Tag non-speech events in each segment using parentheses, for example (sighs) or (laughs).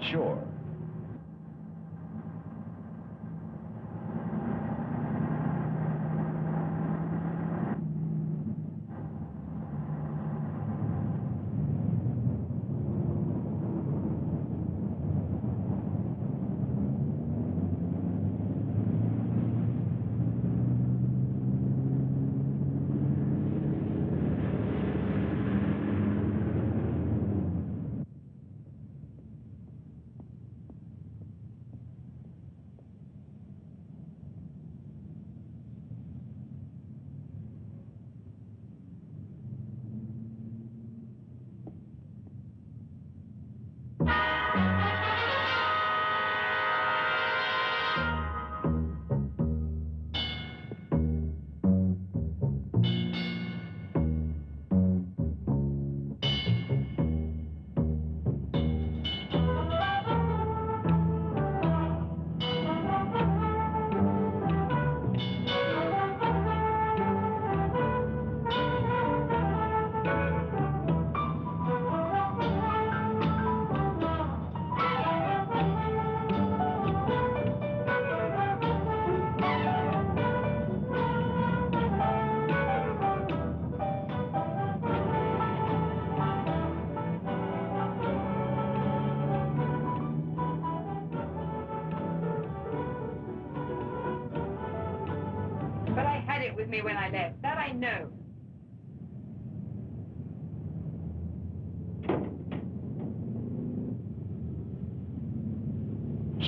sure.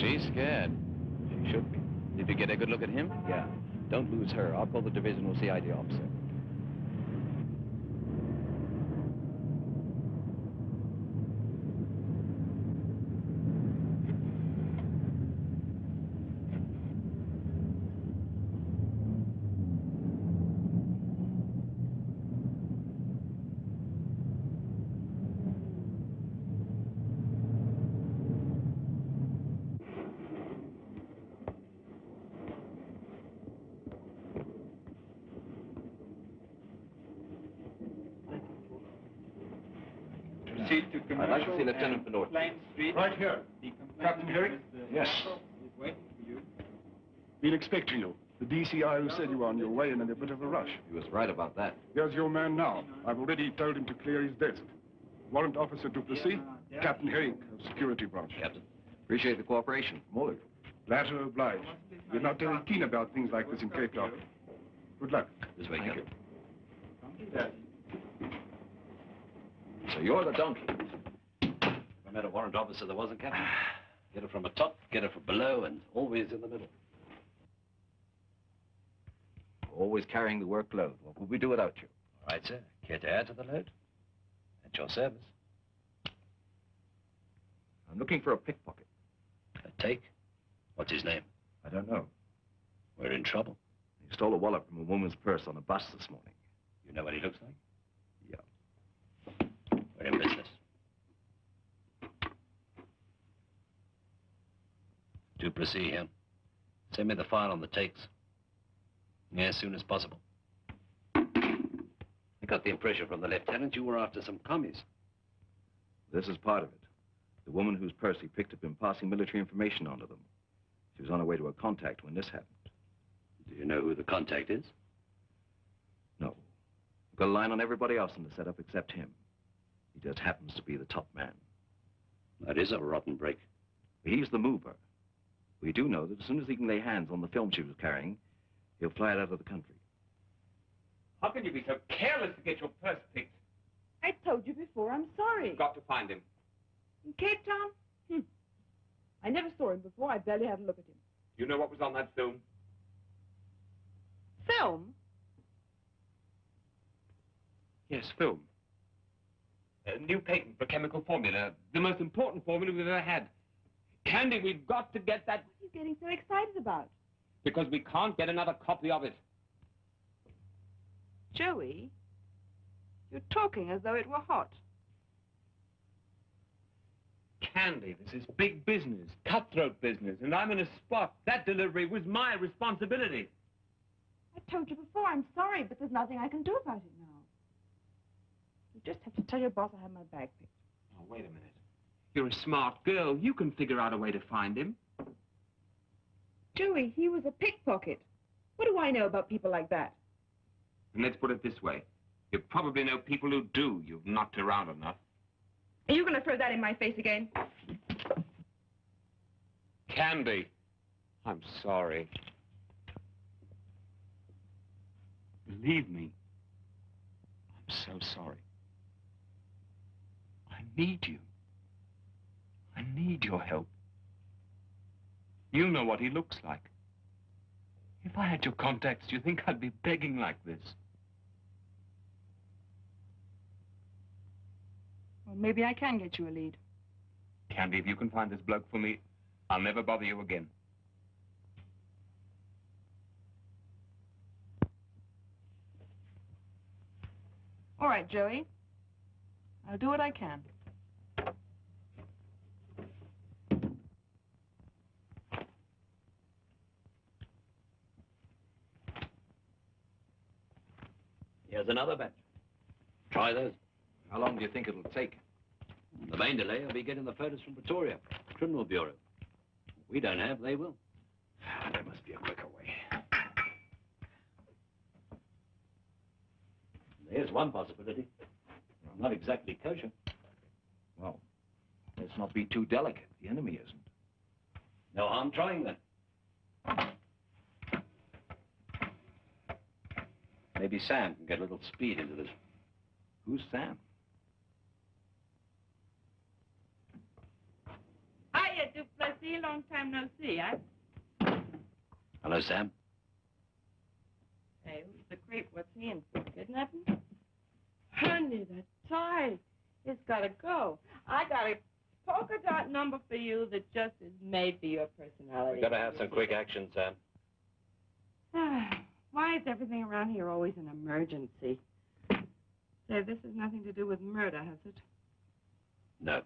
She's scared. She should be. Did you get a good look at him? Yeah. Don't lose her. I'll call the divisional CID officer. Proceed to commercial. I'd like to see Lieutenant and Benoit. Plain Street. Right here. Captain Herrick? Yes. is waiting for you. Been expecting you. The DCI who said you were on your way and in a bit of a rush. He was right about that. Here's your man now. I've already told him to clear his desk. Warrant Officer Duplessis, Captain Herrick of Security Branch. Captain. Appreciate the cooperation from all of you. Glad to oblige. We're not very keen about things like this in Cape Town. Good luck. This way, Thank Captain. So you're the donkey. I met a warrant officer that wasn't captain. Get it from the top, get it from below, and always in the middle. Always carrying the workload. What would we do without you? All right, sir. Care to add to the load? At your service. I'm looking for a pickpocket. A take? What's his name? I don't know. We're in trouble. He stole a wallet from a woman's purse on a bus this morning. You know what he looks like? Yeah. We're in business. Duplessis here. Send me the file on the takes. Yeah, as soon as possible. I got the impression from the lieutenant you were after some commies. This is part of it. The woman whose purse he picked up been passing military information onto them. She was on her way to a contact when this happened. Do you know who the contact is? No. We've got a line on everybody else in the setup except him. He just happens to be the top man. That is a rotten break. He's the mover. We do know that as soon as he can lay hands on the film she was carrying, he'll fly it out of the country. How can you be so careless to get your purse picked? I told you before, I'm sorry. You've got to find him. In Cape Town? Hmm. I never saw him before. I barely had a look at him. You know what was on that film? Film? Yes, film. A new patent for chemical formula. The most important formula we've ever had. Candy, we've got to get that What are you getting so excited about? because we can't get another copy of it. Joey, you're talking as though it were hot. Candy, this is big business, cutthroat business, and I'm in a spot. That delivery was my responsibility. I told you before, I'm sorry, but there's nothing I can do about it now. You just have to tell your boss I have my bag picked. Oh, wait a minute. You're a smart girl. You can figure out a way to find him. Joey, he was a pickpocket. What do I know about people like that? And let's put it this way. You probably know people who do. You've knocked around enough. Are you going to throw that in my face again? Candy, I'm sorry. Believe me, I'm so sorry. I need you. I need your help. You know what he looks like. If I had your contacts, do you think I'd be begging like this? Well, maybe I can get you a lead. Candy, if you can find this bloke for me, I'll never bother you again. All right, Joey. I'll do what I can. Here's another batch. Try those. How long do you think it'll take? The main delay will be getting the photos from Pretoria, Criminal Bureau. We don't have, they will. Ah, there must be a quicker way. There's one possibility. I'm Not exactly kosher. Well, let's not be too delicate. The enemy isn't. No harm trying then. Maybe Sam can get a little speed into this. Who's Sam? Hiya, Duplessis. Long time no see, huh? Hello, Sam. Hey, who's the creep? What's he in for? Kidnapping? Honey, that tie. It's gotta go. I got a polka dot number for you that just is made for your personality. We gotta have some quick action, Sam. (sighs) Ah. Why is everything around here always an emergency? Say, this has nothing to do with murder, has it? No.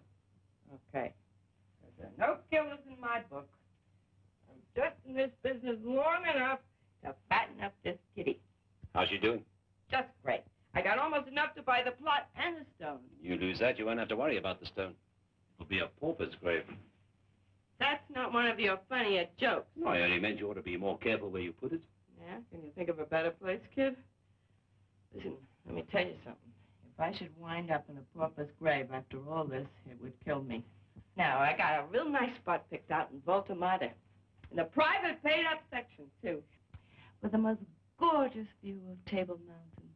Okay. There are no killers in my book. I'm just in this business long enough to fatten up this kitty. How's she doing? Just great. I got almost enough to buy the plot and the stone. You lose that, you won't have to worry about the stone. It'll be a pauper's grave. That's not one of your funnier jokes. No, I only meant you ought to be more careful where you put it. Yeah? Can you think of a better place, kid? Listen, let me tell you something. If I should wind up in a pauper's grave after all this, it would kill me. Now, I got a real nice spot picked out in Woltemade. In a private paid-up section, too. With the most gorgeous view of Table Mountain.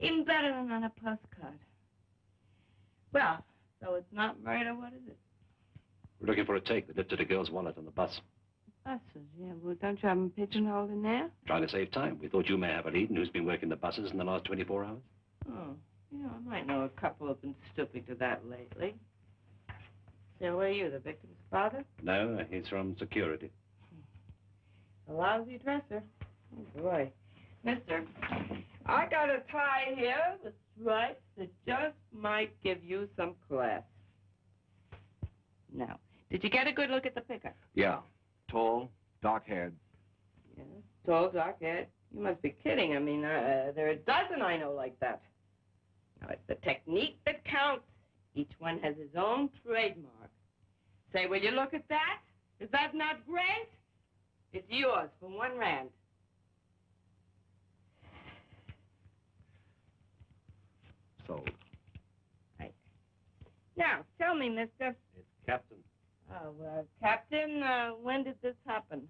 Even better than on a postcard. Well, so it's not murder, what is it? We're looking for a take that lifted a girl's wallet on the bus. Buses, yeah. Well, don't you have them pigeonholed in there? Trying to save time. We thought you may have a lead in who's been working the buses in the last 24 hours. Oh, you know, I might know a couple who've been stooping to that lately. So, where are you, the victim's father? No, he's from security. A lousy dresser. Oh, boy. Mister, I got a tie here with stripes that just might give you some class. Now, did you get a good look at the pickup? Yeah. Tall, dark-haired. Yes. Tall, dark head. You must be kidding. I mean, uh, there are a dozen I know like that. Now, it's the technique that counts. Each one has his own trademark. Say, will you look at that? Is that not great? It's yours for one rand. Sold. Now, tell me, mister. It's Captain. Oh, uh, Captain, uh, when did this happen?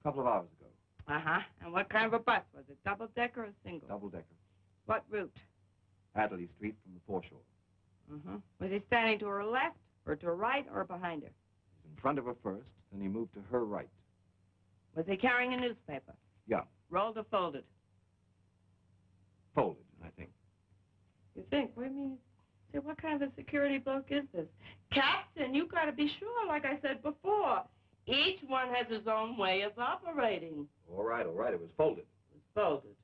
A couple of hours ago. Uh-huh. And what kind of a bus? Was it double-decker or single? Double-decker. What route? Adderley Street from the foreshore. Uh-huh. Was he standing to her left, or to her right, or behind her? He's in front of her first, then he moved to her right. Was he carrying a newspaper? Yeah. Rolled or folded? Folded, I think. You think? What do you mean? Say, what kind of a security bloke is this? Captain, You've got to be sure, like I said before. Each one has his own way of operating. All right, all right. It was folded. It was folded.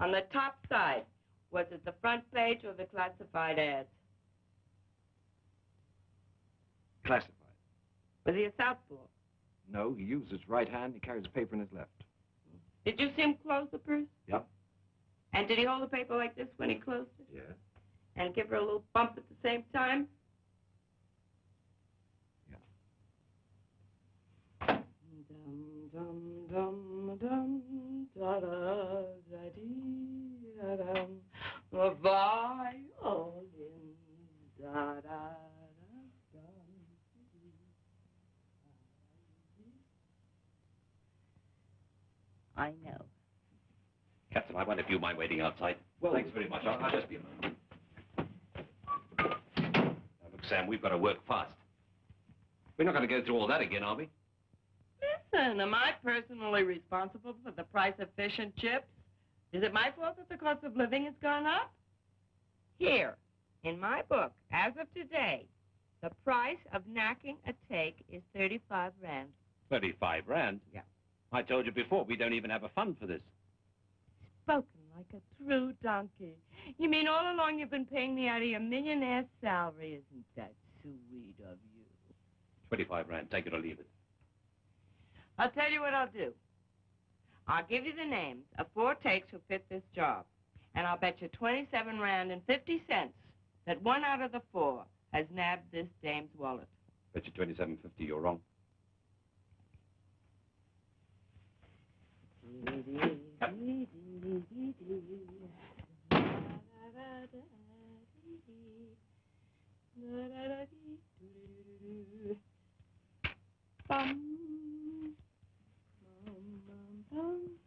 On the top side, was it the front page or the classified ads? Classified. Was he a southpaw? No, he used his right hand. He carries the paper in his left. Did you see him close the purse? Yep. And did he hold the paper like this when he closed it? Yeah. And give her a little bump at the same time? Yeah. Dum dum dum dum da da da dee da dum. A violin da da da. I know. Captain, I wonder if you mind waiting outside. Well, Thanks very much. I'll, I'll just be a moment. Sam, we've got to work fast. We're not going to go through all that again, are we? Listen, am I personally responsible for the price of fish and chips? Is it my fault that the cost of living has gone up? Here, in my book, as of today, the price of knacking a take is 35 rand. 35 rand? Yeah. I told you before, we don't even have a fund for this. Spoken like a true donkey. You mean all along you've been paying me out of your millionaire salary? Isn't that sweet of you? 25 rand, take it or leave it. I'll tell you what I'll do. I'll give you the names of four takes who fit this job. And I'll bet you 27 rand and 50 cents that one out of the four has nabbed this dame's wallet. Bet you 27.50 you're wrong. 빰. 빰, 빰, 빰.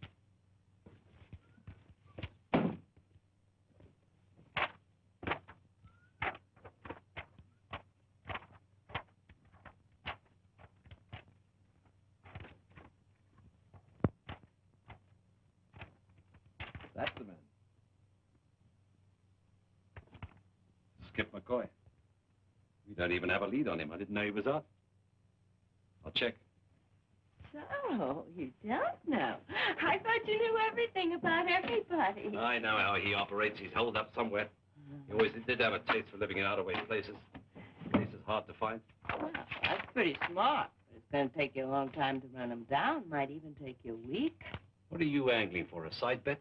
You don't even have a lead on him. I didn't know he was up. I'll check. So, you don't know. I thought you knew everything about everybody. I know how he operates. He's holed up somewhere. He always did have a taste for living in out-of-way places. Places hard to find. Well, that's pretty smart. But it's going to take you a long time to run him down. Might even take you a week. What are you angling for, a side bet?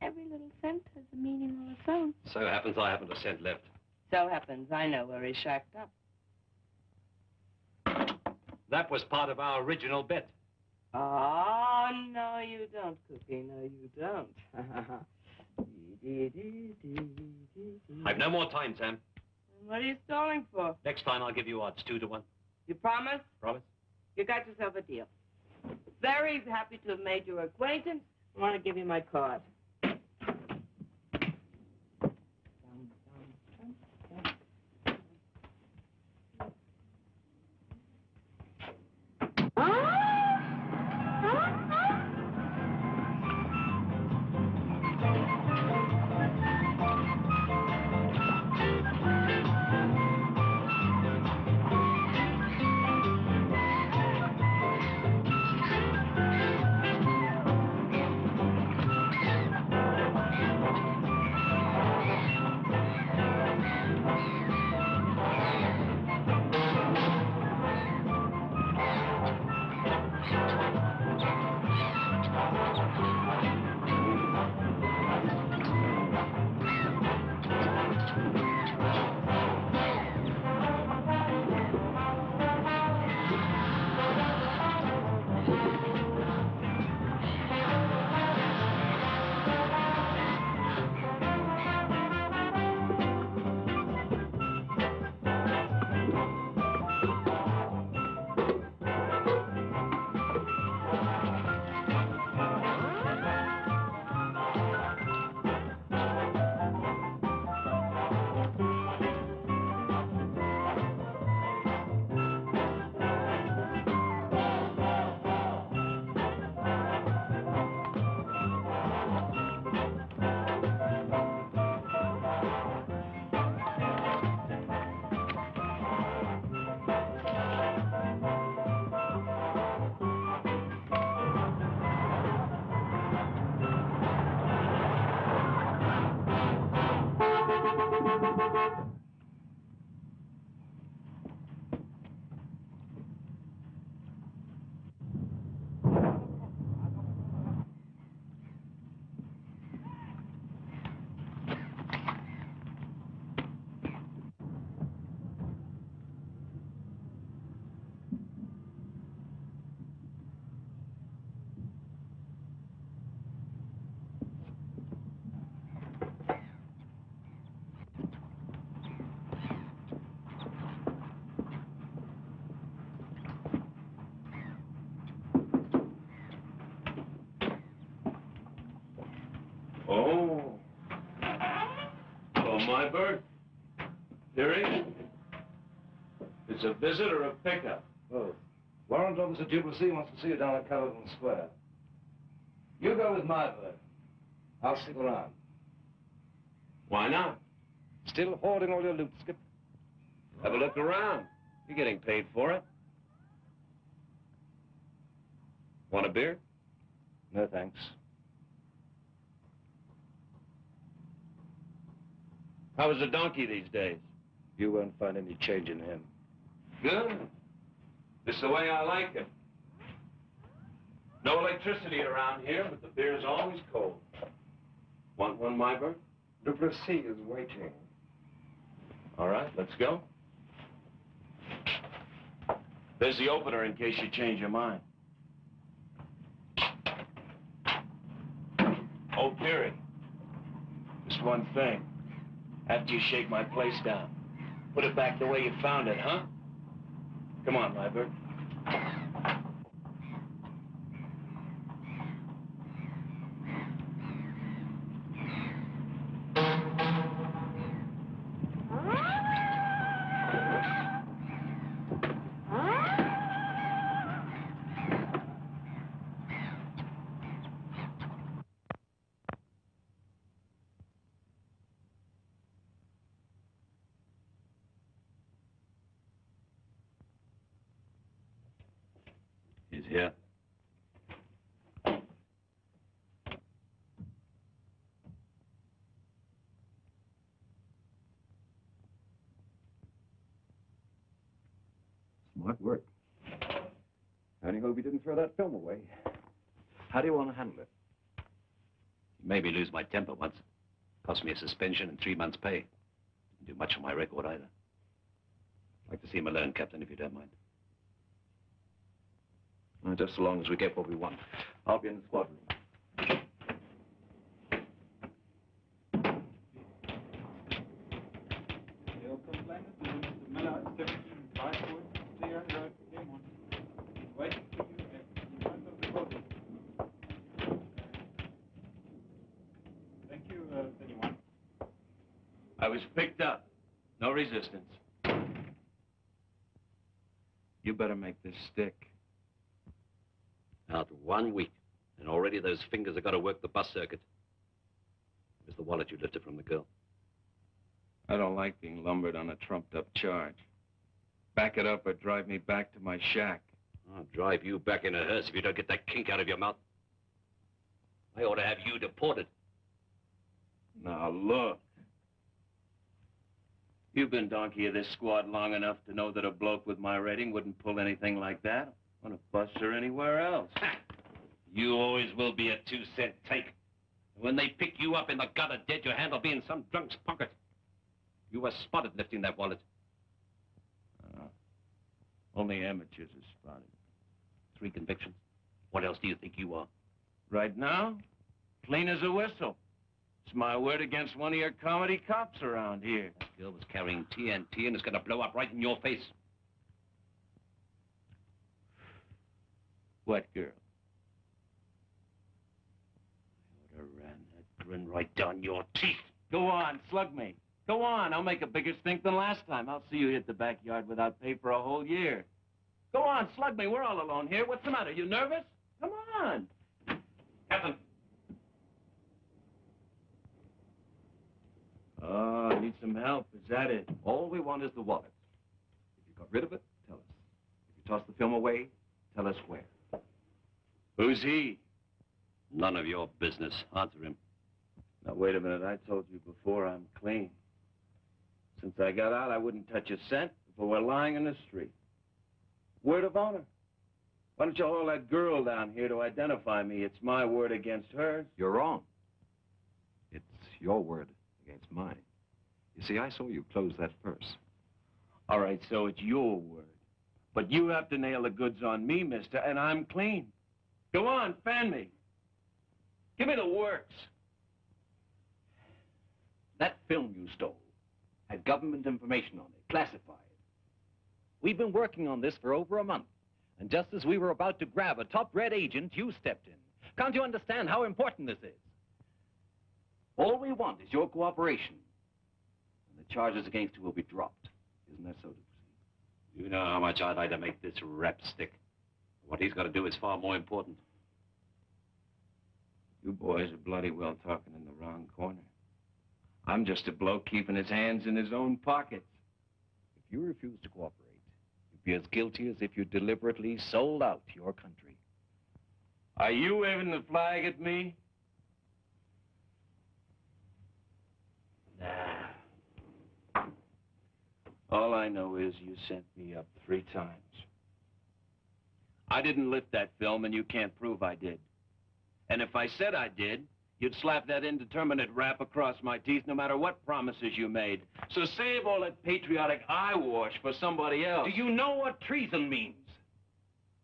Every little cent has a meaning all its own. So happens I haven't a cent left. So happens I know where he's shacked up. That was part of our original bet. Oh, no, you don't, Cookie. No, you don't. (laughs) I've no more time, Sam. What are you stalling for? Next time I'll give you odds, two to one. You promise? Promise? You got yourself a deal. Very happy to have made your acquaintance. I want to give you my card. Oh. Oh, Myburgh. Here he is. It's a visit or a pickup? Both. Warrant Officer Duplessis wants to see you down at Caledon Square. You go with Myburgh. I'll stick around. Why not? Still hoarding all your loot, Skip? Have a look around. You're getting paid for it. Want a beer? No, thanks. How is the donkey these days? You won't find any change in him. Good. This is the way I like it. No electricity around here, but the beer's always cold. Want one, Myburgh? Duplessis is waiting. All right, let's go. There's the opener in case you change your mind. Oh, Peary. Just one thing. After you shake my place down, put it back the way you found it, huh? Come on, my Made me lose my temper once. Cost me a suspension and three months' pay. Didn't do much for my record either. I'd like to see him alone, Captain, if you don't mind. Uh, just so long as we get what we want. I'll be in the squad room. Der complainant is Mr. Miller, Captain Blackwood, there, right, Lemon. Waiting for you at the front of the building. Thank you, uh, anyone. I was picked up. No resistance. You better make this stick. Out one week, and already those fingers have got to work the bus circuit. Where's the wallet you lifted from the girl? I don't like being lumbered on a trumped-up charge. Back it up or drive me back to my shack. I'll drive you back in a hearse if you don't get that kink out of your mouth. I ought to have you deported. Now, look. You've been donkey of this squad long enough to know that a bloke with my rating wouldn't pull anything like that on a bus or anywhere else. You always will be a two-cent take. When they pick you up in the gutter dead, your hand will be in some drunk's pocket. You were spotted lifting that wallet. Uh, only amateurs are spotted. Three convictions. What else do you think you are? Right now, clean as a whistle. It's my word against one of your comedy cops around here. That girl was carrying TNT and it's going to blow up right in your face. What girl? I ought to ram that grin right down your teeth. Go on, slug me. Go on, I'll make a bigger stink than last time. I'll see you hit the backyard without pay for a whole year. Go on, slug me. We're all alone here. What's the matter? You nervous? Come on. Captain. Oh, need some help. Is that it? All we want is the wallet. If you got rid of it, tell us. If you toss the film away, tell us where. Who's he? None of your business. Answer him. Now, wait a minute. I told you before I'm clean. Since I got out, I wouldn't touch a cent if I were lying in the street. Word of honor. Why don't you haul that girl down here to identify me? It's my word against hers. You're wrong. It's your word against mine. You see, I saw you close that purse. All right, so it's your word. But you have to nail the goods on me, mister, and I'm clean. Go on, fan me. Give me the works. That film you stole had government information on it, classified. We've been working on this for over a month. And just as we were about to grab a top red agent, you stepped in. Can't you understand how important this is? All we want is your cooperation. And the charges against you will be dropped. Isn't that so, Dupuy? You know how much I'd like to make this rap stick. What he's got to do is far more important. You boys are bloody well talking in the wrong corner. I'm just a bloke keeping his hands in his own pockets. If you refuse to cooperate, you'd be as guilty as if you deliberately sold out your country. Are you waving the flag at me? All I know is you sent me up three times. I didn't lift that film, and you can't prove I did. And if I said I did, you'd slap that indeterminate rap across my teeth no matter what promises you made. So save all that patriotic eyewash for somebody else. Do you know what treason means?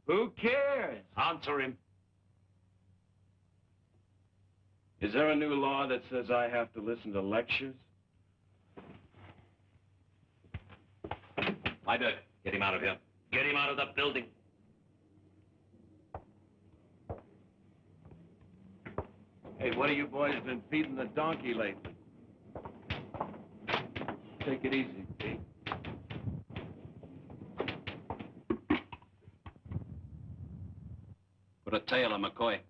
Who cares? Answer him. Is there a new law that says I have to listen to lectures? My dirt. Get him out of here. Get him out of the building. Hey, what have you boys been feeding the donkey lately? Take it easy, Pete. Put a tail on McCoy.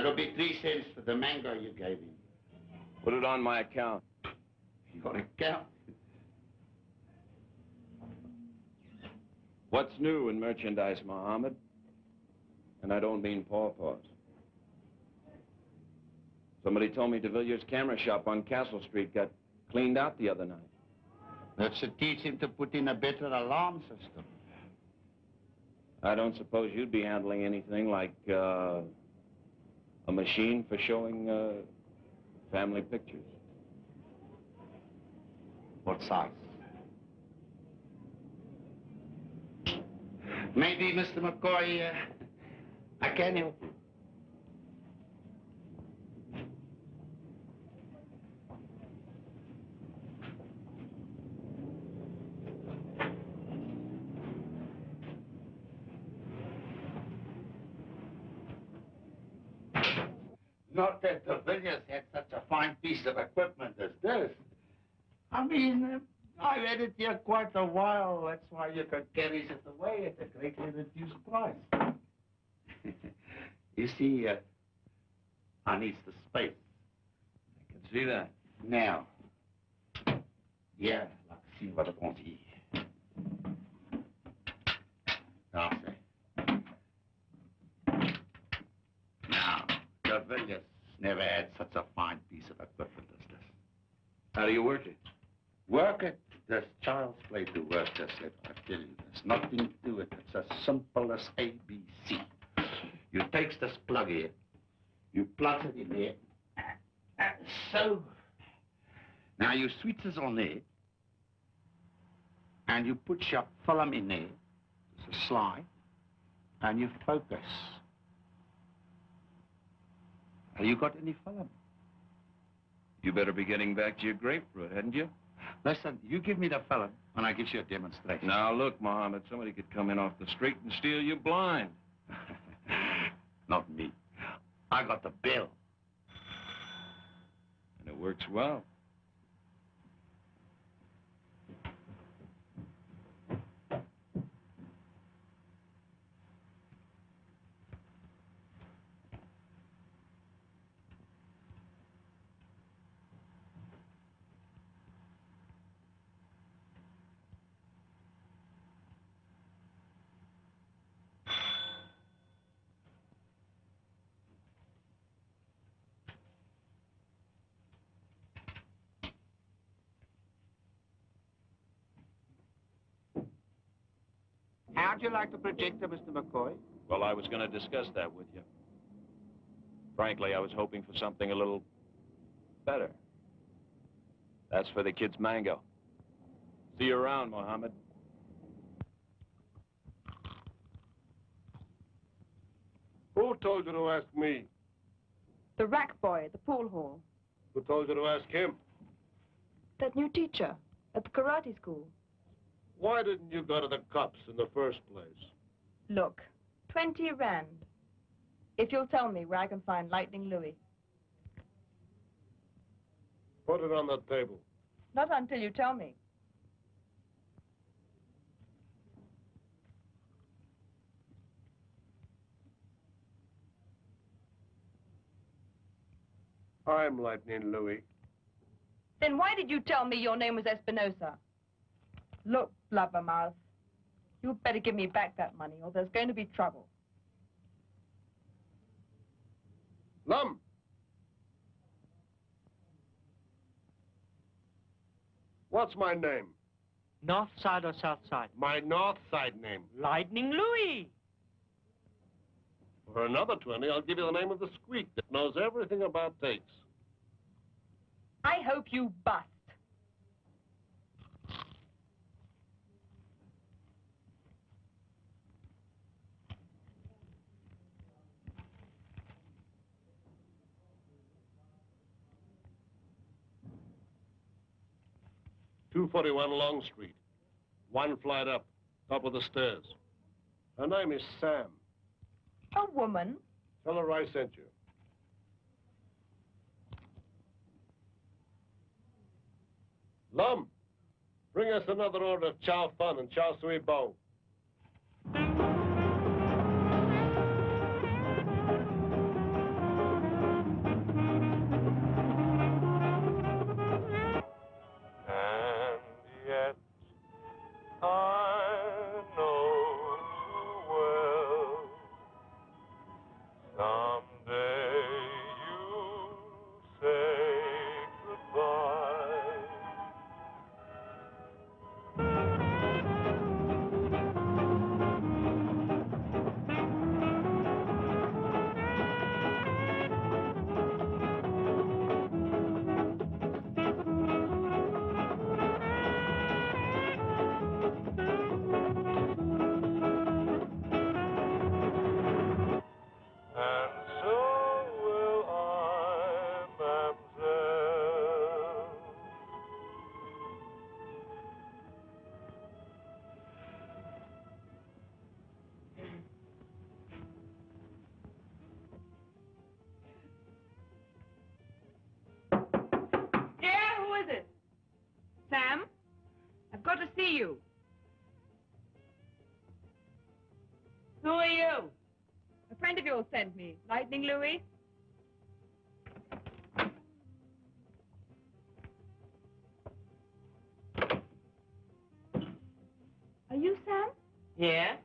That'll be three cents for the mango you gave him. Put it on my account. Your account. What's new in merchandise, Mohammed? And I don't mean pawpaws. Somebody told me de Villiers' camera shop on Castle Street got cleaned out the other night. That should teach him to put in a better alarm system. I don't suppose you'd be handling anything like uh, a machine for showing uh, family pictures. What size? Maybe, Mr. McCoy, uh, I can help you. That de Villiers had such a fine piece of equipment as this. I mean, I've had it here quite a while. That's why you could carry it away at a greatly reduced price. (laughs) you see, uh, I need the space. I can see that. Now, yeah, let's see what I want here. Now. Now, de Villiers never had such a fine piece of equipment as this. How do you work it? Work it. There's child's play to work this. I tell you, there's nothing to it. It's as simple as ABC. You takes this plug here, you plug it in there, and so. Now you switches on there, and you put your film in there. It's a slide, and you focus. Have you got any film? You better be getting back to your grapefruit, hadn't you? Listen, you give me the film, and I give you a demonstration. Now, look, Mohammed, somebody could come in off the street and steal you blind. (laughs) Not me. I got the bill. And it works well. How'd you like to the projector, Mr. McCoy? Well, I was going to discuss that with you. Frankly, I was hoping for something a little better. That's for the kid's mango. See you around, Mohammed. Who told you to ask me? The rack boy at the pool hall. Who told you to ask him? That new teacher at the karate school. Why didn't you go to the cops in the first place? Look, 20 rand. If you'll tell me where I can find Lightning Louis. Put it on the table. Not until you tell me. I'm Lightning Louis. Then why did you tell me your name was Espinosa? Look, blubbermouth. You'd better give me back that money or there's going to be trouble. Lum! What's my name? North side or south side? My north side name. Lightning Louis. For another 20, I'll give you the name of the squeak that knows everything about takes. I hope you bust. Two forty-one Long Street. One flight up, top of the stairs. Her name is Sam. A woman? Tell her I sent you. Lum, bring us another order of chow fun and chow sui bo. To see you. Who are you? A friend of yours sent me. Lightning Louis? Are you Sam? Yeah?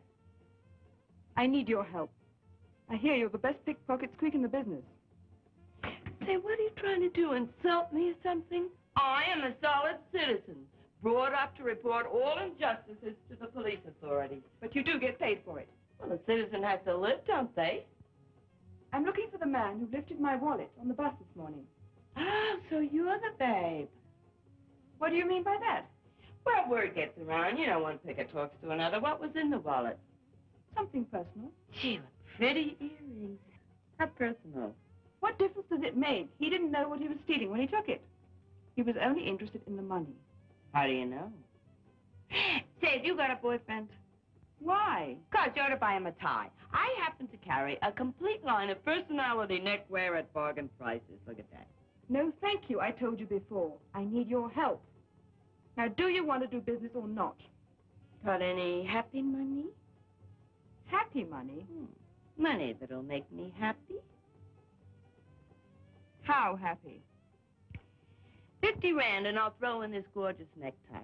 I need your help. I hear you're the best pickpocket squeak in the business. Say, what are you trying to do? Insult me or something? I am a solid citizen, brought up to report all injustices to the police authorities. But you do get paid for it. Well, the citizen has to live, don't they? I'm looking for the man who lifted my wallet on the bus this morning. Ah, so you're the babe. What do you mean by that? Well, word gets around. You know, one picker talks to another. What was in the wallet? Something personal. Gee, what pretty earrings. How personal. What difference does it make? He didn't know what he was stealing when he took it. He was only interested in the money. How do you know? Say, have you got a boyfriend? Why? Because you ought to buy him a tie. I happen to carry a complete line of personality neckwear at bargain prices. Look at that. No, thank you. I told you before. I need your help. Now, do you want to do business or not? Got any happy money? Happy money? Hmm. Money that'll make me happy? How happy? Fifty rand, and I'll throw in this gorgeous necktie.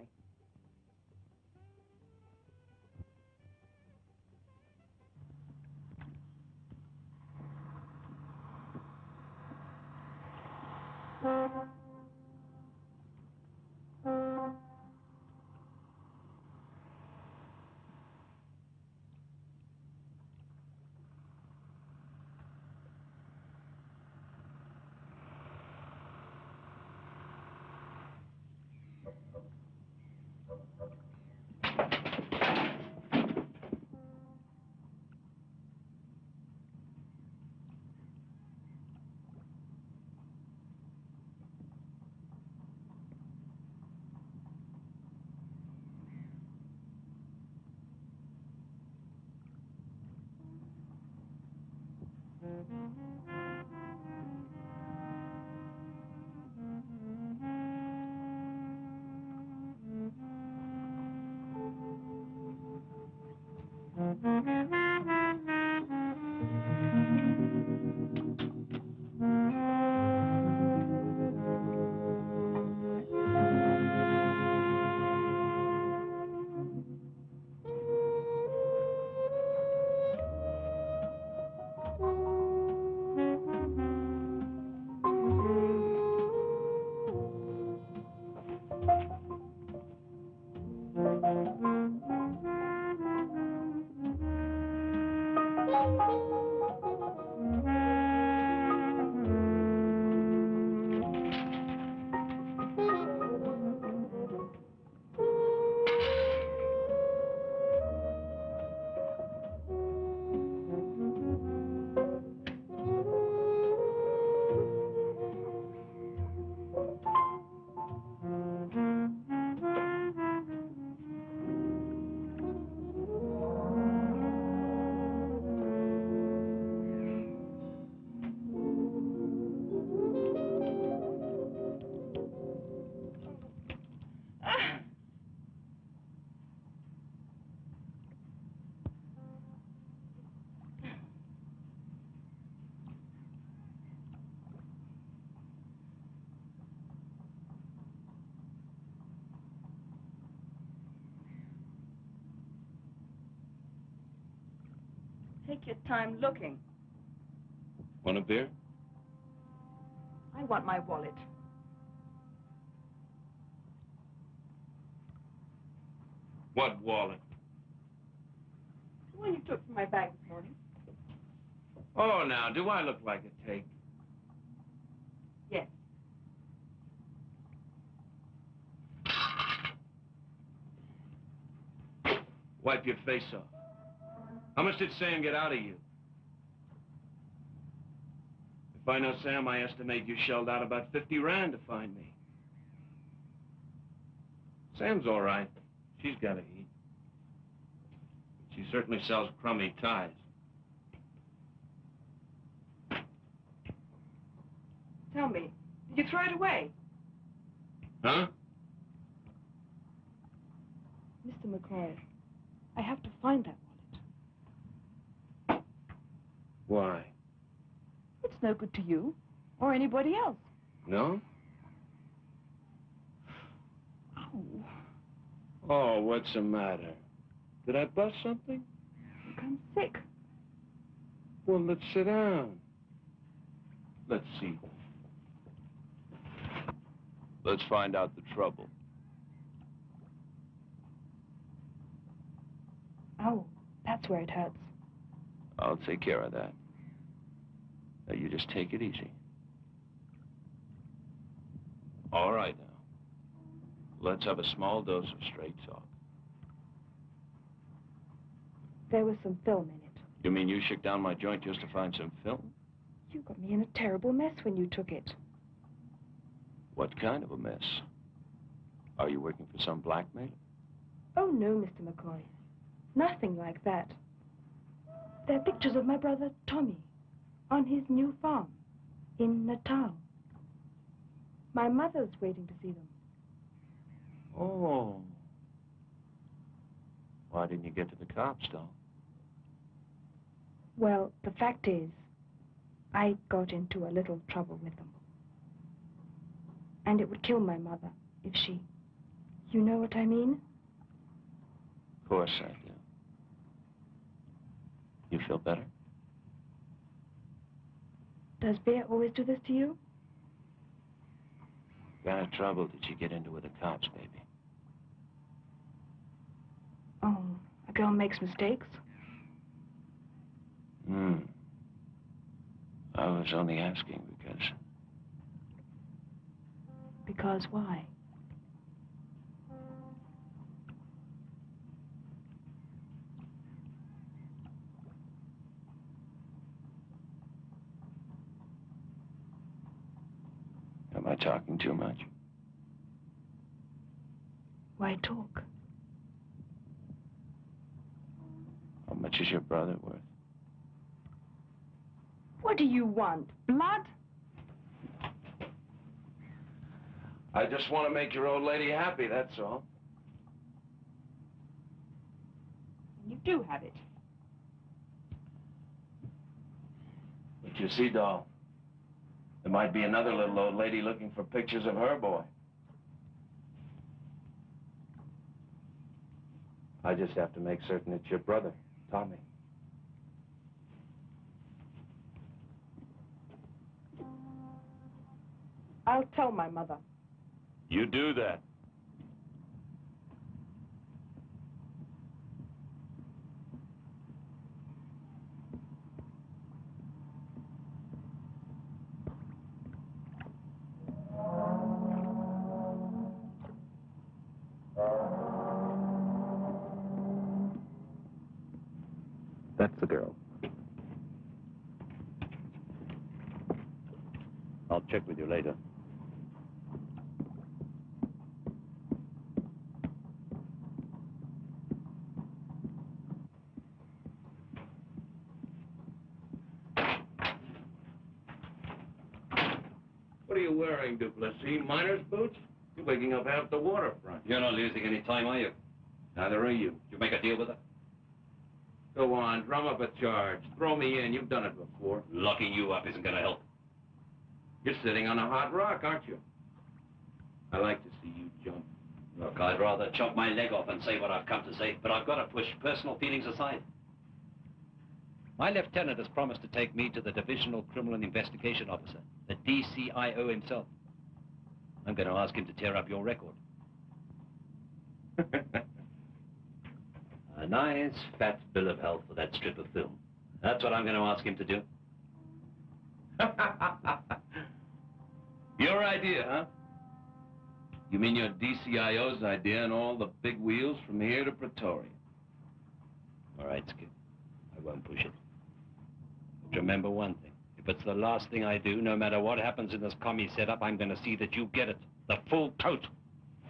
Take your time looking. Want a beer? I want my wallet. What wallet? The one you took from my bag this morning. Oh, now, do I look like a take? Yes. Wipe your face off. How much did Sam get out of you? If I know Sam, I estimate you shelled out about 50 rand to find me. Sam's all right. She's got to eat. She certainly sells crummy ties. Tell me, did you throw it away? Huh? Mr. McCoy, I have to find that wallet. Why? It's no good to you or anybody else. No? Oh, Oh, what's the matter? Did I bust something? I'm sick. Well, let's sit down. Let's see. Let's find out the trouble. Oh, that's where it hurts. I'll take care of that. Now, you just take it easy. All right, now. Let's have a small dose of straight talk. There was some film in it. You mean you shook down my joint just to find some film? You got me in a terrible mess when you took it. What kind of a mess? Are you working for some blackmailer? Oh, no, Mr. McCoy. Nothing like that. They're pictures of my brother Tommy on his new farm in Natal. My mother's waiting to see them. Oh. Why didn't you get to the cops, though? Well, the fact is, I got into a little trouble with them. And it would kill my mother if she. You know what I mean? Of course I do. You feel better? Does Bear always do this to you? What kind of trouble did you get into with the cops, baby? Oh, a girl makes mistakes. Hmm. I was only asking because Because why? am I talking too much? Why talk? How much is your brother worth? What do you want? Blood? I just want to make your old lady happy, that's all. You do have it. But you see, doll, there might be another little old lady looking for pictures of her boy. I just have to make certain it's your brother, Tommy. I'll tell my mother. You do that. You later. What are you wearing, Duplessis? Miner's boots? You're waking up half the waterfront. You're not losing any time, are you? Neither are you. You make a deal with her? Go on, drum up a charge. Throw me in. You've done it before. Locking you up isn't going to help. You're sitting on a hot rock, aren't you? I like to see you jump. Look, I'd rather chop my leg off and say what I've come to say, but I've got to push personal feelings aside. My lieutenant has promised to take me to the Divisional Criminal Investigation Officer, the DCIO himself. I'm going to ask him to tear up your record. (laughs) A nice fat bill of health for that strip of film. That's what I'm going to ask him to do. (laughs) Your idea, huh? You mean your DCIO's idea and all the big wheels from here to Pretoria? All right, Skip. I won't push it. But remember one thing. If it's the last thing I do, no matter what happens in this commie setup, I'm going to see that you get it. The full coat.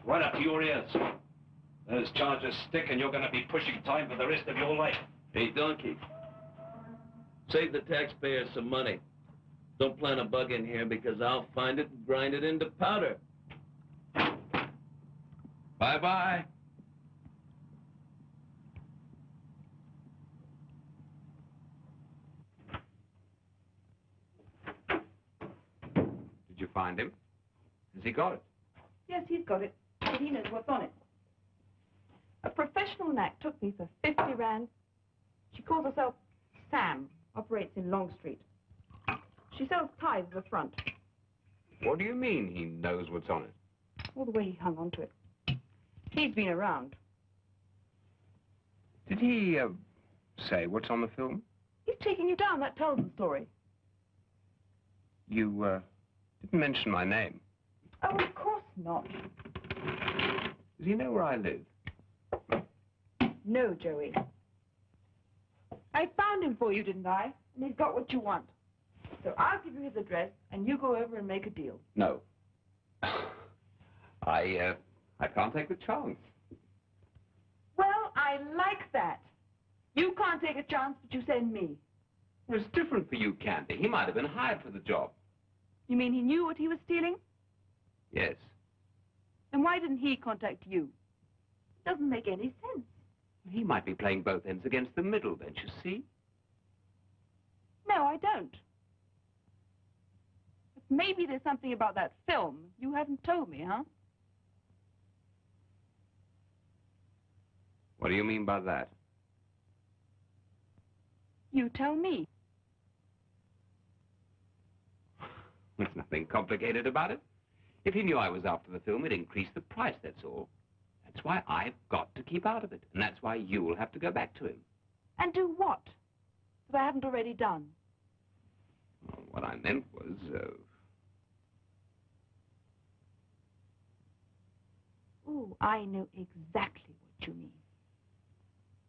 Right up to your ears. Those charges stick, and you're going to be pushing time for the rest of your life. Hey, Donkey. Save the taxpayers some money. Don't plant a bug in here because I'll find it and grind it into powder. Bye-bye. Did you find him? Has he got it? Yes, he's got it, but he knows what's on it. A professional knack took me for 50 rand. She calls herself Sam, operates in Long Street. She sells ties at the front. What do you mean he knows what's on it? All the way he hung on to it. He's been around. Did he uh, say what's on the film? He's taking you down. That tells the story. You uh, didn't mention my name. Oh, of course not. Does he know where I live? No, Joey. I found him for you, didn't I? And he's got what you want. So I'll give you his address, and you go over and make a deal. No. (laughs) I, uh, I can't take the chance. Well, I like that. You can't take a chance, but you send me. Well, it's different for you, Candy. He might have been hired for the job. You mean he knew what he was stealing? Yes. Then why didn't he contact you? It doesn't make any sense. He might be playing both ends against the middle, don't you see? No, I don't. Maybe there's something about that film you haven't told me, huh? What do you mean by that? You tell me. (laughs) There's nothing complicated about it. If he knew I was after the film, it'd increase the price, that's all. That's why I've got to keep out of it. And that's why you'll have to go back to him. And do what? That I haven't already done. Well, what I meant was, uh, Oh, I know exactly what you mean.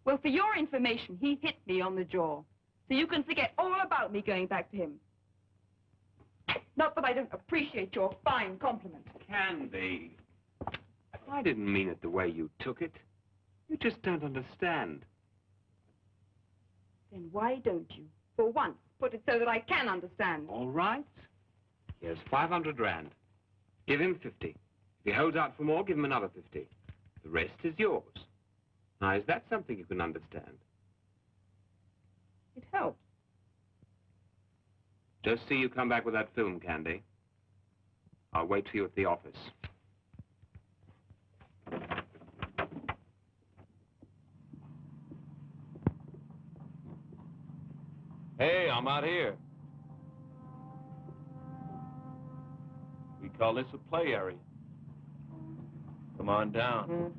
Well, for your information, he hit me on the jaw. So you can forget all about me going back to him. Not that I don't appreciate your fine compliment. Candy. I didn't mean it the way you took it. You just don't understand. Then why don't you, for once, put it so that I can understand. All right. Here's 500 rand. Give him 50. If he holds out for more, give him another 50. The rest is yours. Now, is that something you can understand? It helps. Just see you come back with that film, Candy. I'll wait for you at the office. Hey, I'm out here. We call this a play area. Come on down.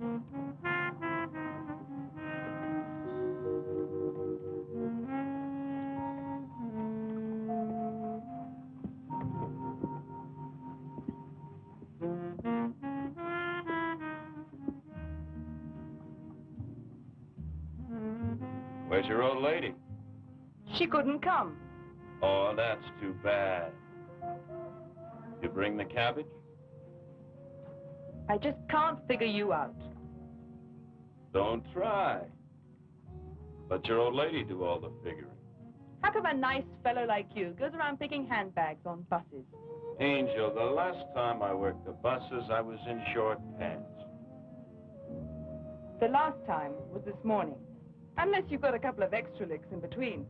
Where's your old lady? She couldn't come. Oh, that's too bad. You bring the cabbage? I just can't figure you out. Don't try. Let your old lady do all the figuring. How come a nice fellow like you goes around picking handbags on buses? Angel, the last time I worked the buses, I was in short pants. The last time was this morning. Unless you've got a couple of extra licks in between.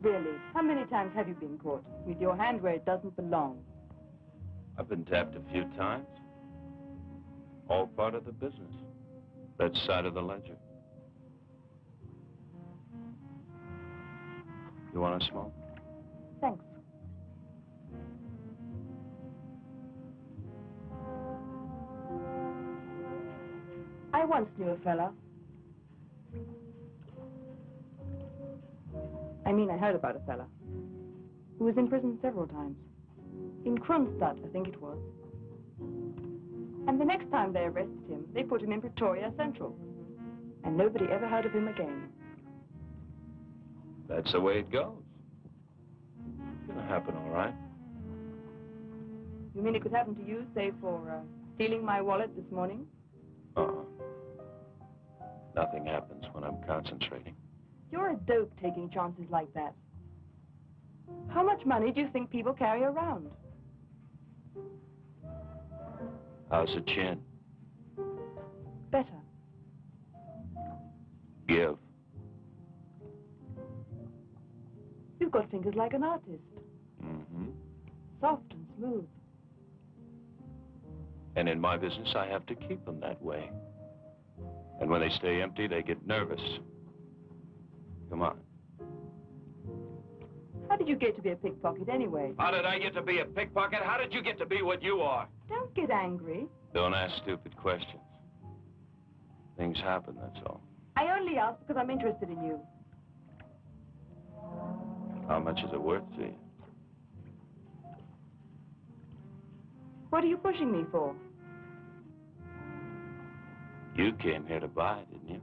Really, how many times have you been caught with your hand where it doesn't belong? I've been tapped a few times. All part of the business. That side of the ledger. You want to smoke? Thanks. I once knew a fella. I mean, I heard about a fella who was in prison several times. In Kroonstad, I think it was. And the next time they arrested him, they put him in Pretoria Central. And nobody ever heard of him again. That's the way it goes. It's gonna happen, all right. You mean it could happen to you, say, for uh, stealing my wallet this morning? Uh-uh. Nothing happens when I'm concentrating. You're a dope taking chances like that. How much money do you think people carry around? How's the chin? Better. Give. You've got fingers like an artist. Mm-hmm. Soft and smooth. And in my business, I have to keep them that way. And when they stay empty, they get nervous. Come on. How did you get to be a pickpocket anyway? How did I get to be a pickpocket? How did you get to be what you are? Don't get angry. Don't ask stupid questions. Things happen, that's all. I only ask because I'm interested in you. How much is it worth to you? What are you pushing me for? You came here to buy, didn't you?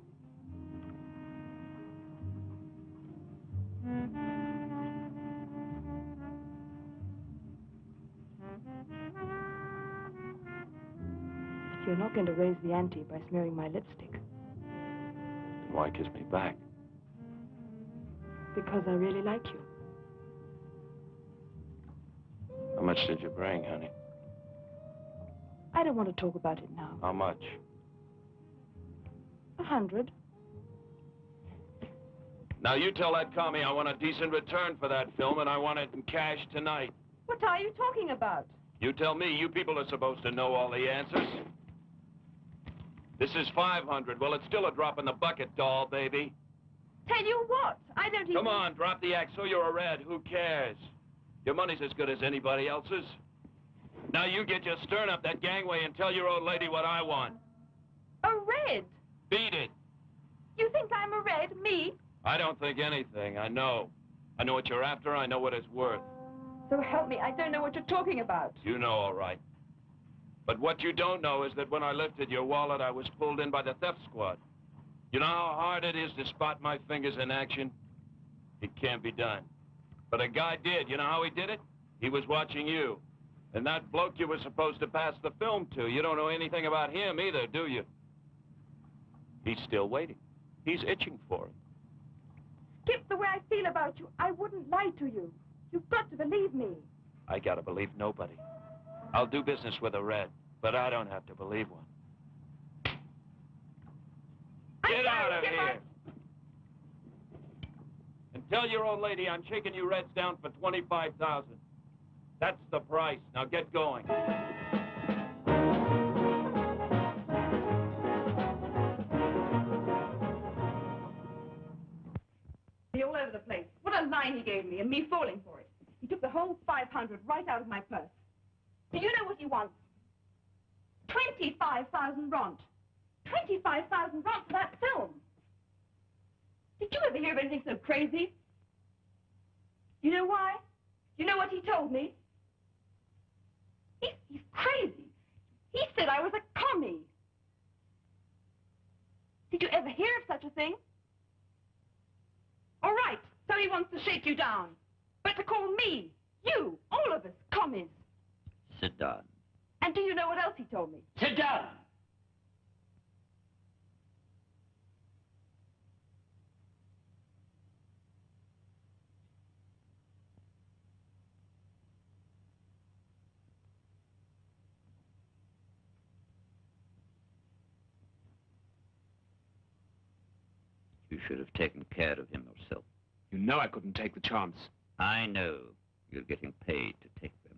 You're not going to raise the ante by smearing my lipstick. Why kiss me back? Because I really like you. How much did you bring, honey? I don't want to talk about it now. How much? A hundred. Now you tell that commie I want a decent return for that film and I want it in cash tonight. What are you talking about? You tell me, you people are supposed to know all the answers. This is 500. Well, it's still a drop in the bucket, doll, baby. Tell you what, I don't even... Come on, drop the act so you're a red. Who cares? Your money's as good as anybody else's. Now you get your stern up that gangway and tell your old lady what I want. A red? Beat it. You think I'm a red? Me? I don't think anything. I know. I know what you're after. I know what it's worth. So help me, I don't know what you're talking about. You know all right. But what you don't know is that when I lifted your wallet, I was pulled in by the theft squad. You know how hard it is to spot my fingers in action? It can't be done. But a guy did. You know how he did it? He was watching you. And that bloke you were supposed to pass the film to. You don't know anything about him either, do you? He's still waiting. He's itching for it. Skip, the way I feel about you, I wouldn't lie to you. You've got to believe me. I gotta believe nobody. I'll do business with a red, but I don't have to believe one. Get out of here! And tell your old lady I'm shaking you reds down for 25000 That's the price. Now get going. Be all over the place. What a line he gave me, and me falling for it. He took the whole 500 right out of my purse. Do you know what he wants? 25,000 rand. 25,000 rand for that film. Did you ever hear of anything so crazy? You know why? You know what he told me? He's, he's crazy. He said I was a commie. Did you ever hear of such a thing? All right, so he wants to shake you down. But to call me, you, all of us, commies. Sit down. And do you know what else he told me? Sit down! You should have taken care of him yourself. You know I couldn't take the chance. I know. You're getting paid to take them.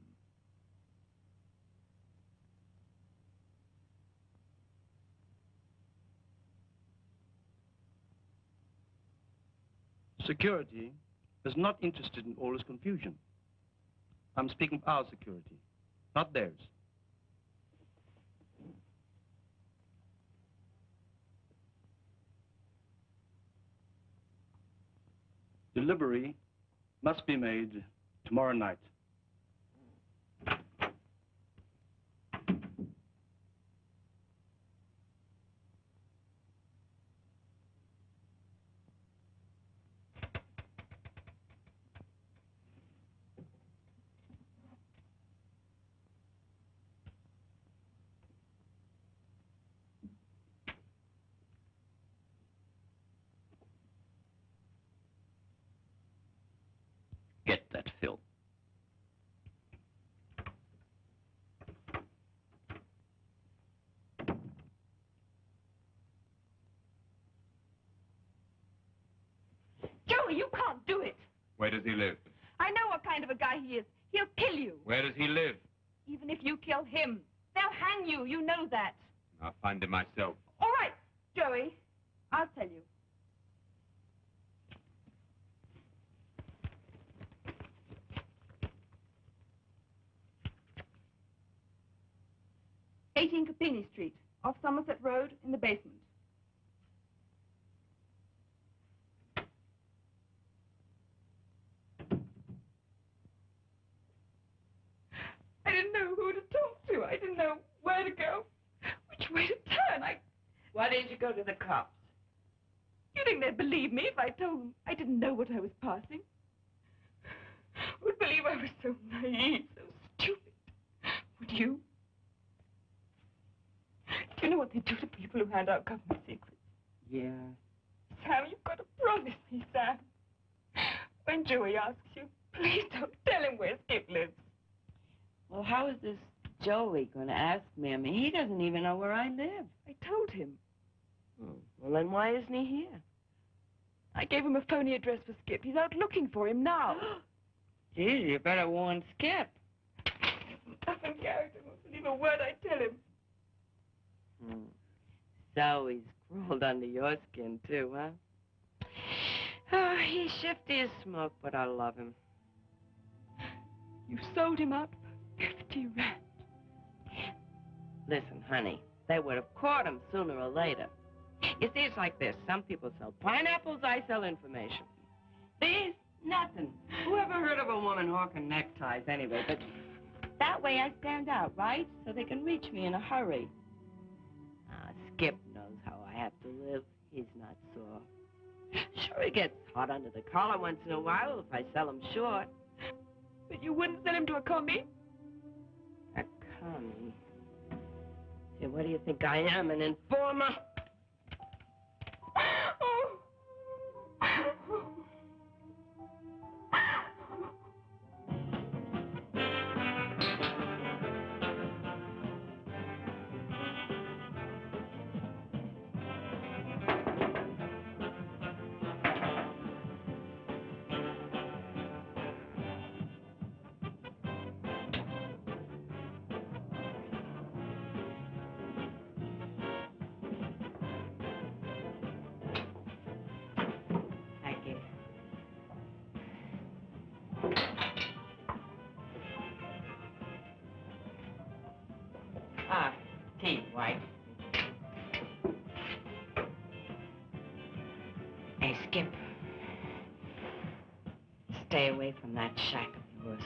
Security is not interested in all this confusion. I'm speaking of our security, not theirs. Delivery must be made tomorrow night. Get that film. Joey, you can't do it. Where does he live? I know what kind of a guy he is. He'll kill you, Where does he live? even if you kill him. They'll hang you. You know that. I'll find him myself. All right, Joey. I'll tell you. Eighteen Capini Street, off Somerset Road, in the basement. I didn't know who to talk to. I didn't know where to go, which way to turn. I. Why didn't you go to the cops? You think they'd believe me if I told them I didn't know what I was passing? Would believe I was so naive, so stupid. Would you? Do you know what they do to people who hand out government secrets? Yeah. Sam, you've got to promise me, Sam. When Joey asks you, please don't tell him where Skip lives. Well, how is this Joey going to ask me? I mean, he doesn't even know where I live. I told him. Oh, well, then why isn't he here? I gave him a phony address for Skip. He's out looking for him now. (gasps) Gee, you better warn Skip. Nothing character won't believe a word I tell him. Hmm. So he's crawled under your skin, too, huh? Oh, he's shifty as smoke, but I love him. You sold him out for 50 rand. Listen, honey, they would have caught him sooner or later. You see, it's like this. Some people sell pineapples, I sell information. These, nothing. Who ever heard of a woman hawking neckties anyway? But that way I stand out, right? So they can reach me in a hurry. Ah, Skip knows how I have to live. He's not sore. Sure, he gets hot under the collar once in a while if I sell him short. But you wouldn't sell him to a commie? A commie? Hey, what do you think I am, an informer? Away from that shack of yours.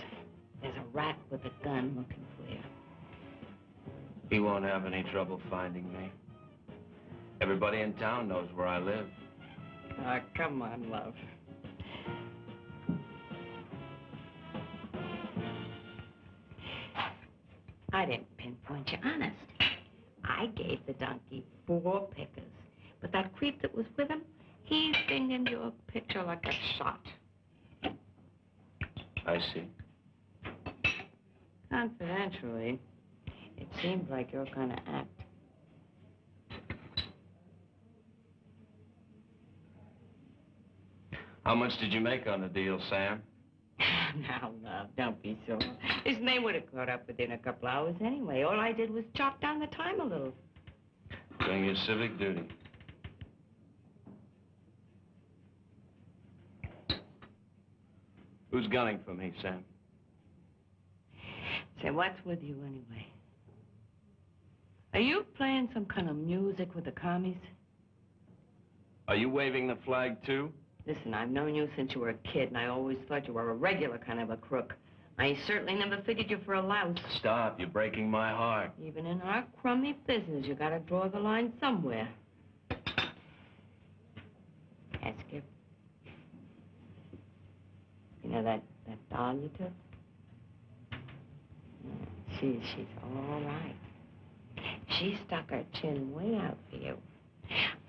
There's a rat with a gun looking for you. He won't have any trouble finding me. Everybody in town knows where I live. Oh, come on, love. I didn't pinpoint you, honest. I gave the donkey four pickers. But that creep that was with him, he's your picture like a shot. I see. Confidentially, it seems like you're gonna act. How much did you make on the deal, Sam? (laughs) now, love, don't be so. His name would have caught up within a couple hours anyway. All I did was chop down the time a little. Doing your civic duty. Who's gunning for me, Sam? Say, what's with you anyway? Are you playing some kind of music with the commies? Are you waving the flag, too? Listen, I've known you since you were a kid, and I always thought you were a regular kind of a crook. I certainly never figured you for a louse. Stop. You're breaking my heart. Even in our crummy business, you gotta draw the line somewhere. Ask her. You know that, that doll you took? Mm, yeah, She, she's all right. She stuck her chin way out for you.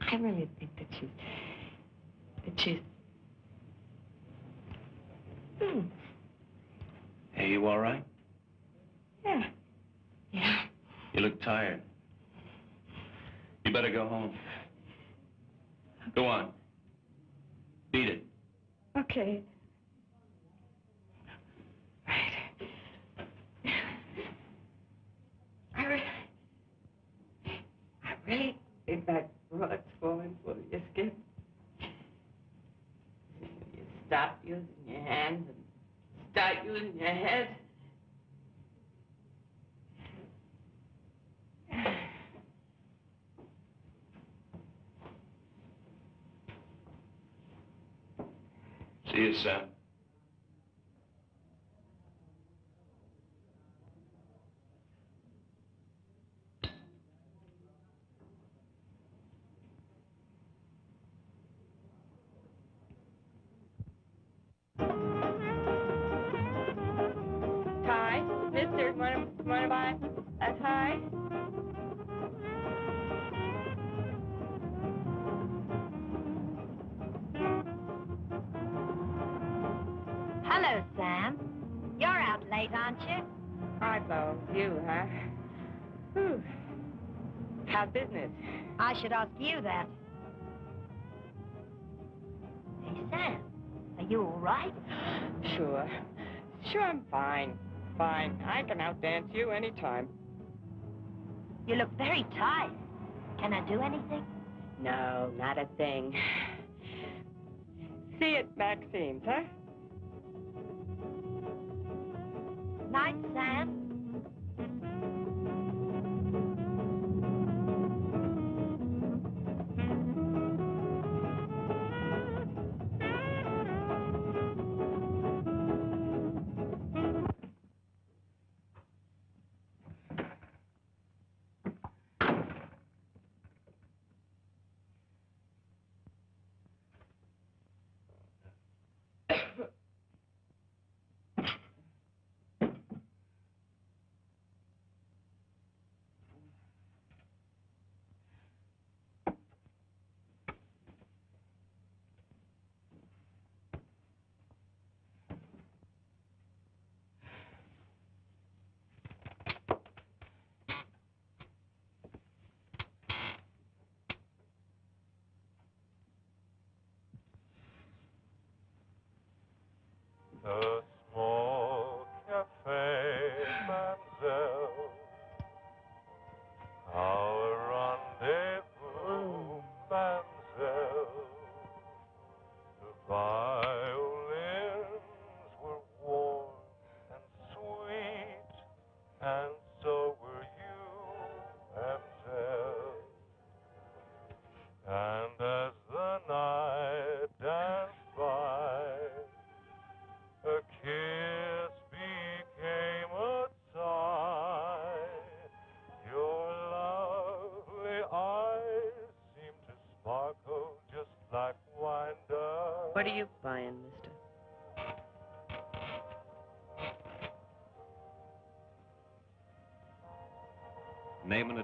I really think that she's... that she's... Hmm. Hey, you all right? Yeah. Yeah. You look tired. You better go home. Go on. Beat it. Okay. Right. I really, I really think that rod's falling for you, Skip. Stop using your hands and start using your head. See you, Sam. Mister, want to, want to buy a tie? Hello, Sam. You're out late, aren't you? Hi, Bo. You, huh? Whew. How's business? I should ask you that. Hey, Sam, are you all right? Sure. Sure, I'm fine. Fine. I can outdance you anytime. You look very tired. Can I do anything? No, not a thing. (sighs) See it, at Maxine's, huh? Night, Sam.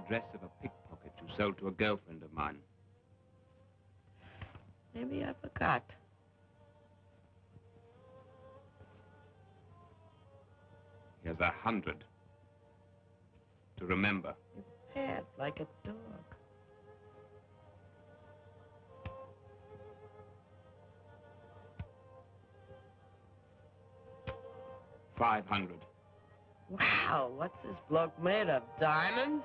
Address of a pickpocket who sold to a girlfriend of mine. Maybe I forgot. Here's a hundred. To remember. You pad like a dog. Five hundred. Wow, what's this bloke made of? Diamonds?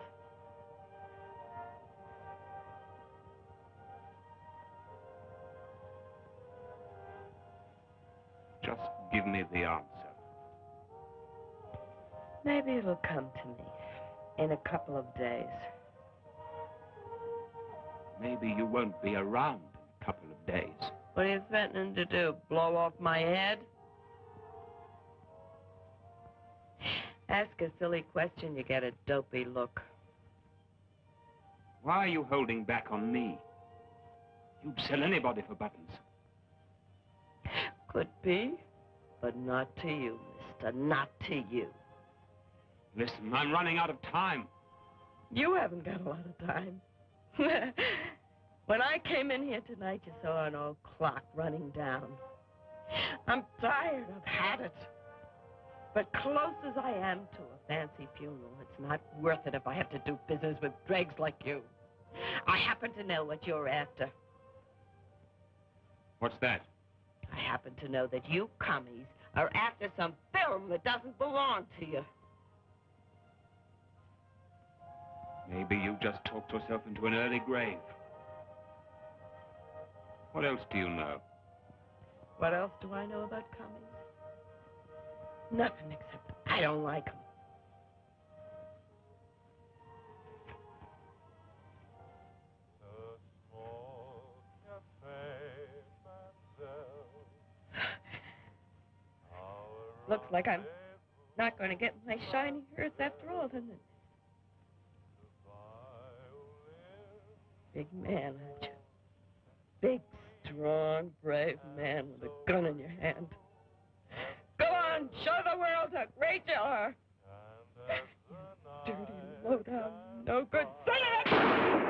Maybe it'll come to me in a couple of days. Maybe you won't be around in a couple of days. What are you threatening to do? Blow off my head? Ask a silly question, you get a dopey look. Why are you holding back on me? You'd sell anybody for buttons. Could be, but not to you, mister. Not to you. Listen, I'm running out of time. You haven't got a lot of time. (laughs) when I came in here tonight, you saw an old clock running down. I'm tired. I've had it. But close as I am to a fancy funeral, it's not worth it if I have to do business with dregs like you. I happen to know what you're after. What's that? I happen to know that you commies are after some film that doesn't belong to you. Maybe you just talked yourself into an early grave. What else do you know? What else do I know about commies? Nothing except I don't like them. (sighs) Looks like I'm not going to get my shiny earth after all, doesn't it? Big man, aren't you? Big, strong, brave man with a gun in your hand. Go on, show the world how great you are. You dirty, low-down, no good son of a...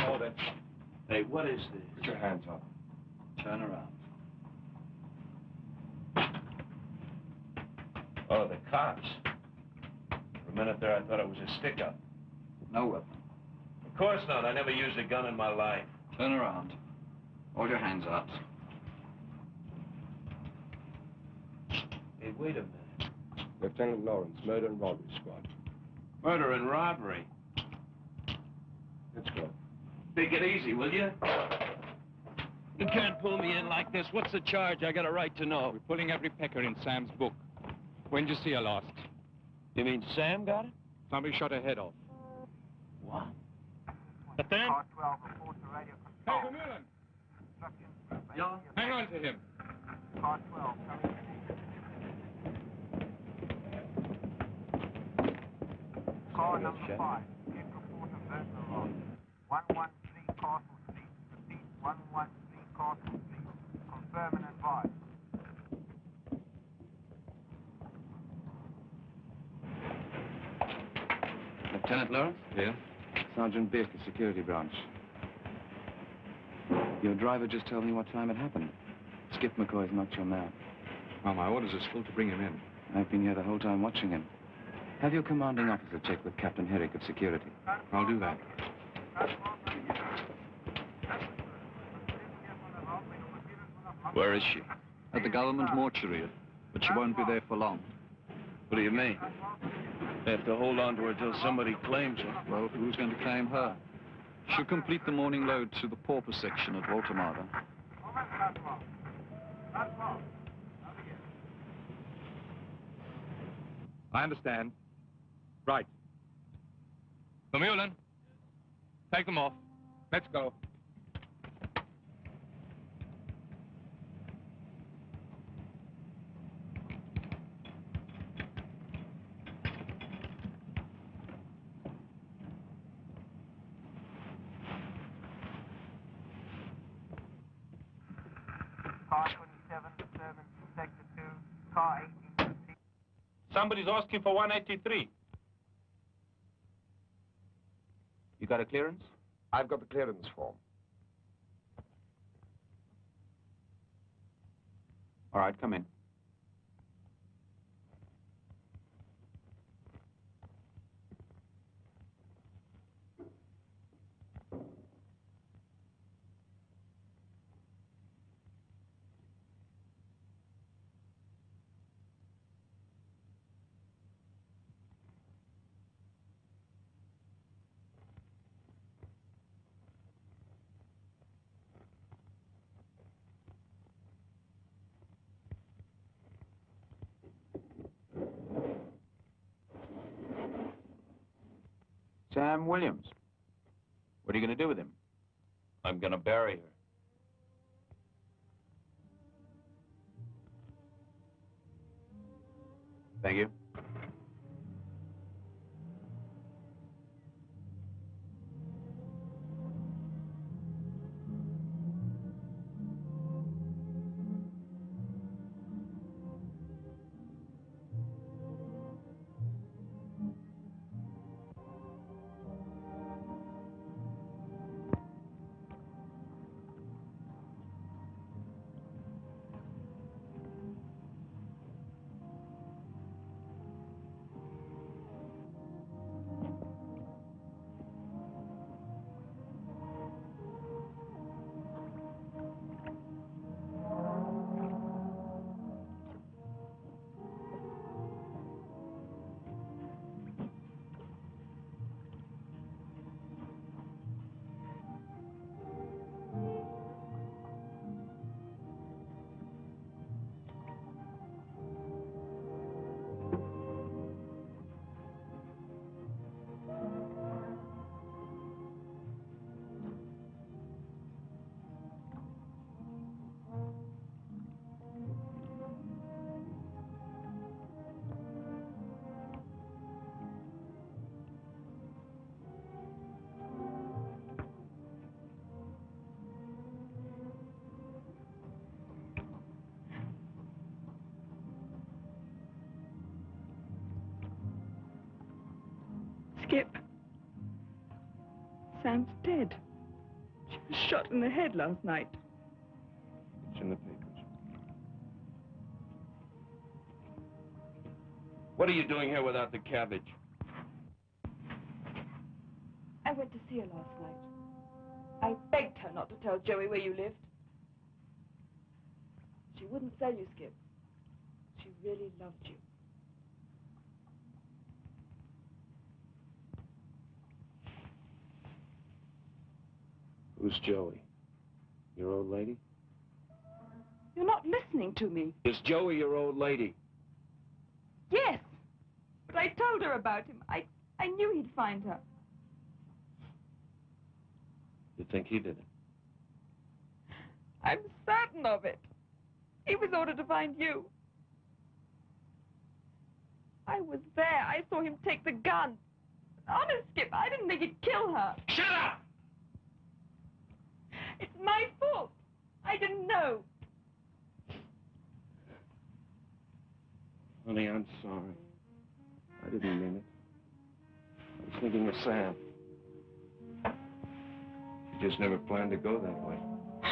Hold it. Hey, what is this? Put your hands up. Turn around. Oh, the cops. For a minute there, I thought it was a stick-up. No weapon. Of course not. I never used a gun in my life. Turn around. Hold your hands up. Hey, wait a minute. Lieutenant Lawrence, murder and robbery squad. Murder and robbery. Let's go. Take it easy, will you? You can't pull me in like this. What's the charge? I got a right to know. We're pulling every pecker in Sam's book. When did you see her last? You mean Sam got it? Somebody shot her head off. What? But then... Hey, Vermeulen! Yeah? Hang on to him. Car number five, get report of Vernon Road. 113 Castle Street. Repeat, 113 Castle Street. Confirm and advise. Lieutenant Lawrence? Yeah? Sergeant Birk, security branch. Your driver just told me what time it happened. Skip McCoy's not your man. Well, my orders are still to bring him in. I've been here the whole time watching him. Have your commanding officer check with Captain Herrick of security. I'll do that. Where is she? At the government mortuary, but she won't be there for long. What do you mean? They have to hold on to her till somebody claims her. Well, who's going to claim her? She'll complete the morning load to the pauper section at Woltemade. I understand. Right. Vermeulen, take them off. Let's go. car 18. Somebody's asking for 183. You got a clearance? I've got the clearance form. All right, come in. Sam Williams. What are you going to do with him? I'm going to bury her. Thank you. In the head last night. It's in the papers. What are you doing here without the cabbage? I went to see her last night. I begged her not to tell Joey where you lived. She wouldn't sell you, Skip. She really loved you. Joey? Your old lady? You're not listening to me. Is Joey your old lady? Yes. But I told her about him. I, I knew he'd find her. You think he did it? I'm certain of it. He was ordered to find you. I was there. I saw him take the gun. Honest, Skip, I didn't think he'd kill her. Shut up! It's my fault. I didn't know. Honey, I'm sorry. I didn't mean it. I was thinking of Sam. She just never planned to go that way. (sighs)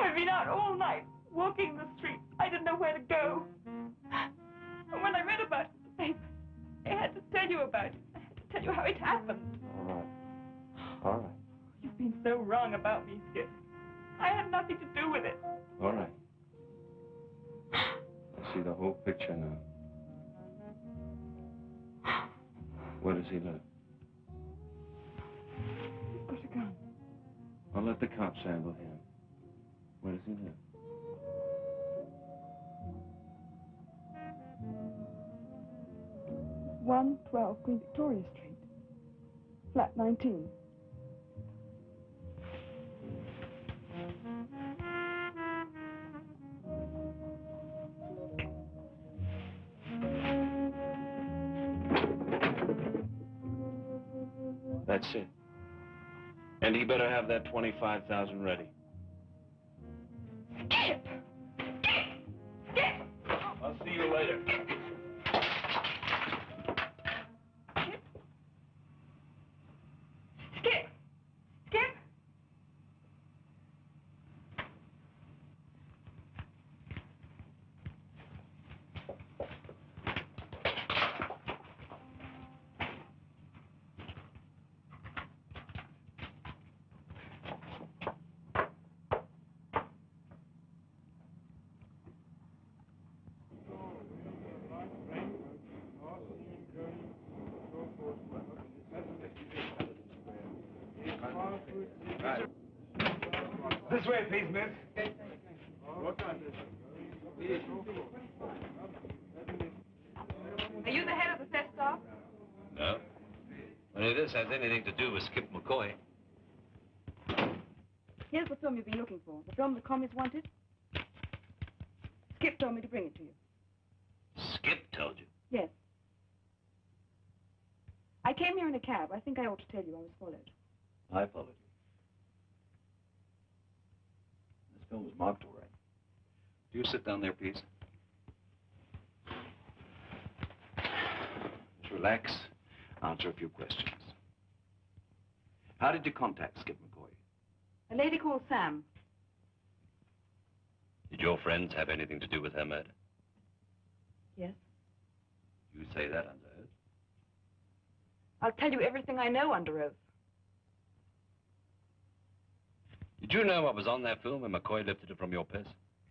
I've been out all night, walking the street. I didn't know where to go. And when I read about it in the paper, I had to tell you about it. I had to tell you how it happened. All right. All right. You've been so wrong about me, Skip. I had nothing to do with it. All right. I see the whole picture now. Where does he live? He's got a gun. I'll let the cops handle him. Where does he live? One twelve Queen Victoria Street, flat nineteen. That's it. And he better have that 25,000 ready. Skip! skip I'll see you later. This way, please, miss. Are you the head of the set staff? No. Only this has anything to do with Skip McCoy. Here's the film you've been looking for. The film the commies wanted. Skip told me to bring it to you. Skip told you. Yes. I came here in a cab. I think I ought to tell you I was followed. I followed you. This film was marked all right. Do you sit down there, please? Just relax. Answer a few questions. How did you contact Skip McCoy? A lady called Sam. Did your friends have anything to do with her murder? Yes. You say that under oath. I'll tell you everything I know under oath. Did you know what was on that film when McCoy lifted it from your purse?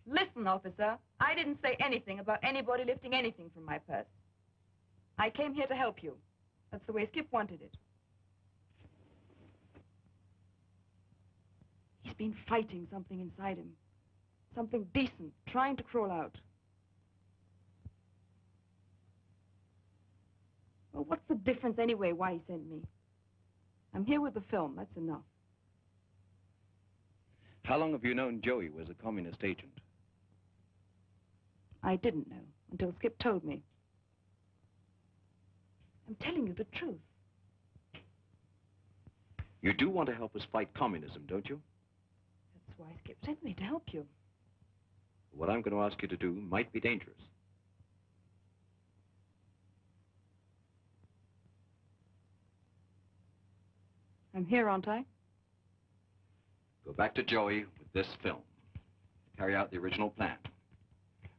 Listen, officer. I didn't say anything about anybody lifting anything from my purse. I came here to help you. That's the way Skip wanted it. He's been fighting something inside him. Something decent, trying to crawl out. Well, what's the difference anyway why he sent me? I'm here with the film, that's enough. How long have you known Joey was a communist agent? I didn't know until Skip told me. I'm telling you the truth. You do want to help us fight communism, don't you? Skip sent me to help you. What I'm going to ask you to do might be dangerous. I'm here, aren't I? Go back to Joey with this film. Carry out the original plan.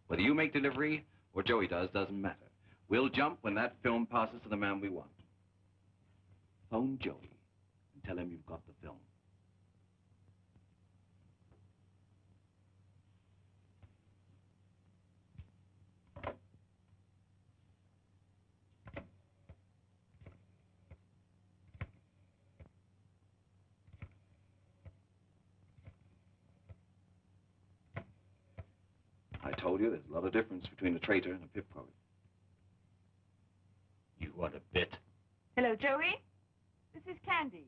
Whether you make delivery or Joey does doesn't matter. We'll jump when that film passes to the man we want. Phone Joey and tell him you've got the film. I told you there's a lot of difference between a traitor and a pickpocket. You want a bit? Hello, Joey. This is Candy.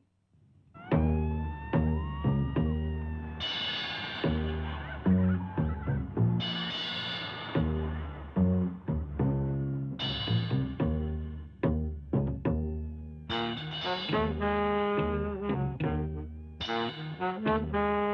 Candy? (laughs)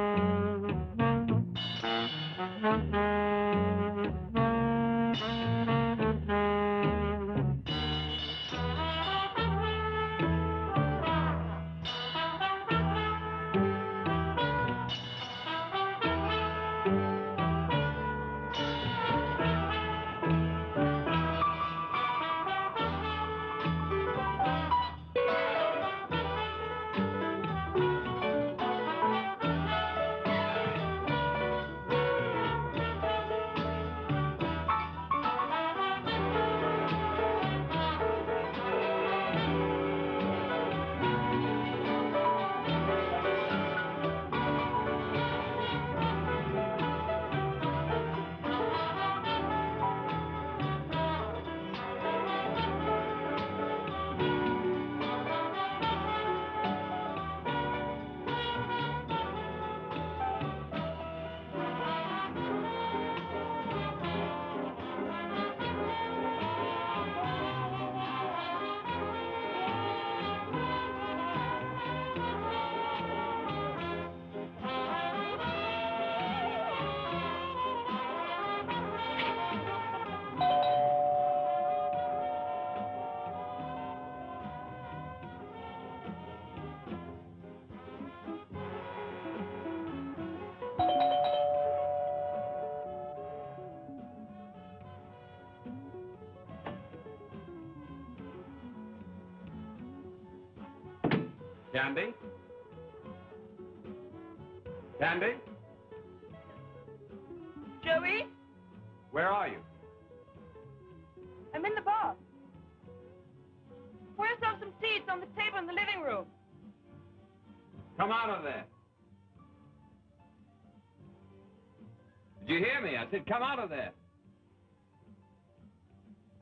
I said come out of there.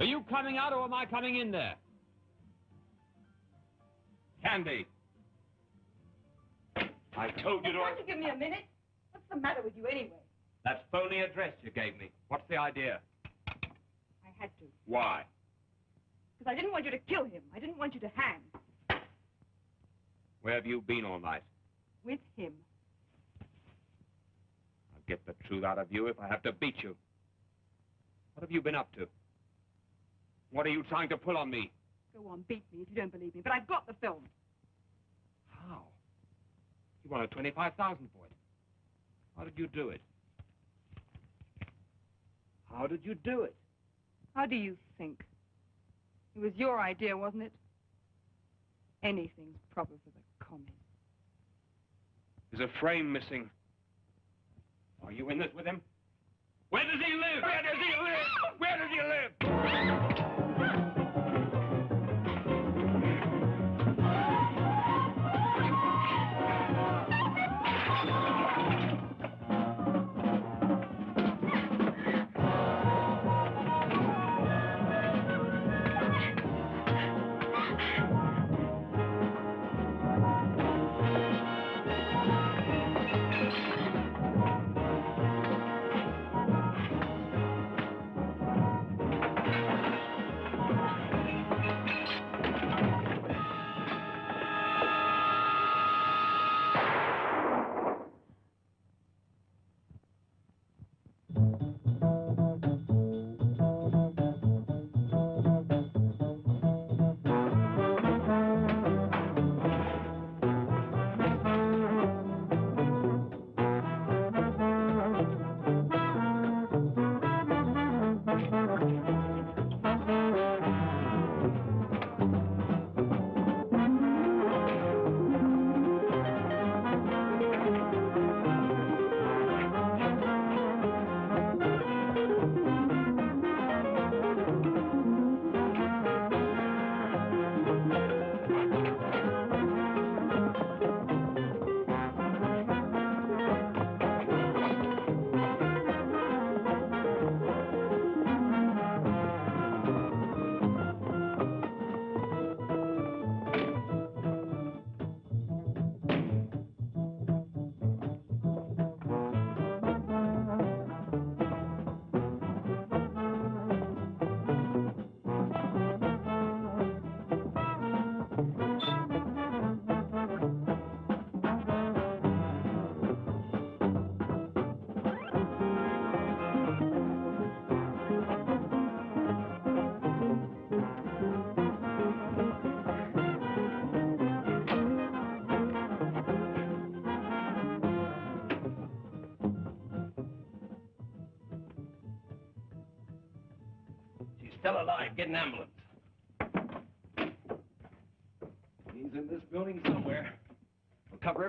Are you coming out or am I coming in there? Candy. I told you to... Won't you give me a minute? What's the matter with you anyway? That phony address you gave me. What's the idea? I had to. Why? Because I didn't want you to kill him. I didn't want you to hang. Where have you been all night? With him. Get the truth out of you if I have to beat you. What have you been up to? What are you trying to pull on me? Go on, beat me if you don't believe me. But I've got the film. How? You wanted 25000 for it. How did you do it? How did you do it? How do you think? It was your idea, wasn't it? Anything's proper for the commies. There's a frame missing. Are you in this with him? Where does he live? Where does he live? Where does he live?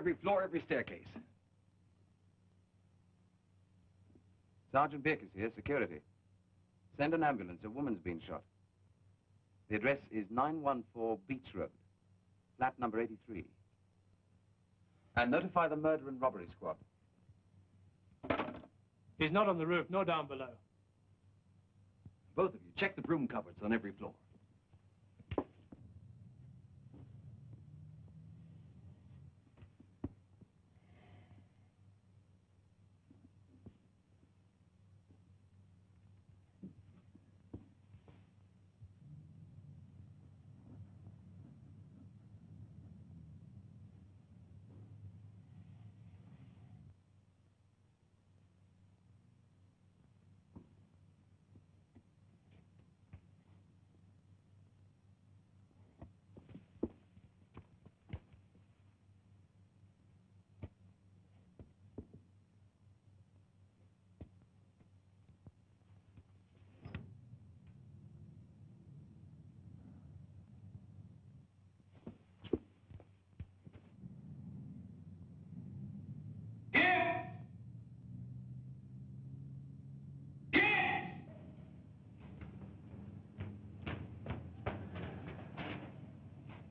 Every floor, every staircase. Sergeant Beckers here, security. Send an ambulance. A woman's been shot. The address is 914 Beach Road, flat number 83. And notify the murder and robbery squad. He's not on the roof, nor down below. Both of you, check the broom cupboards on every floor.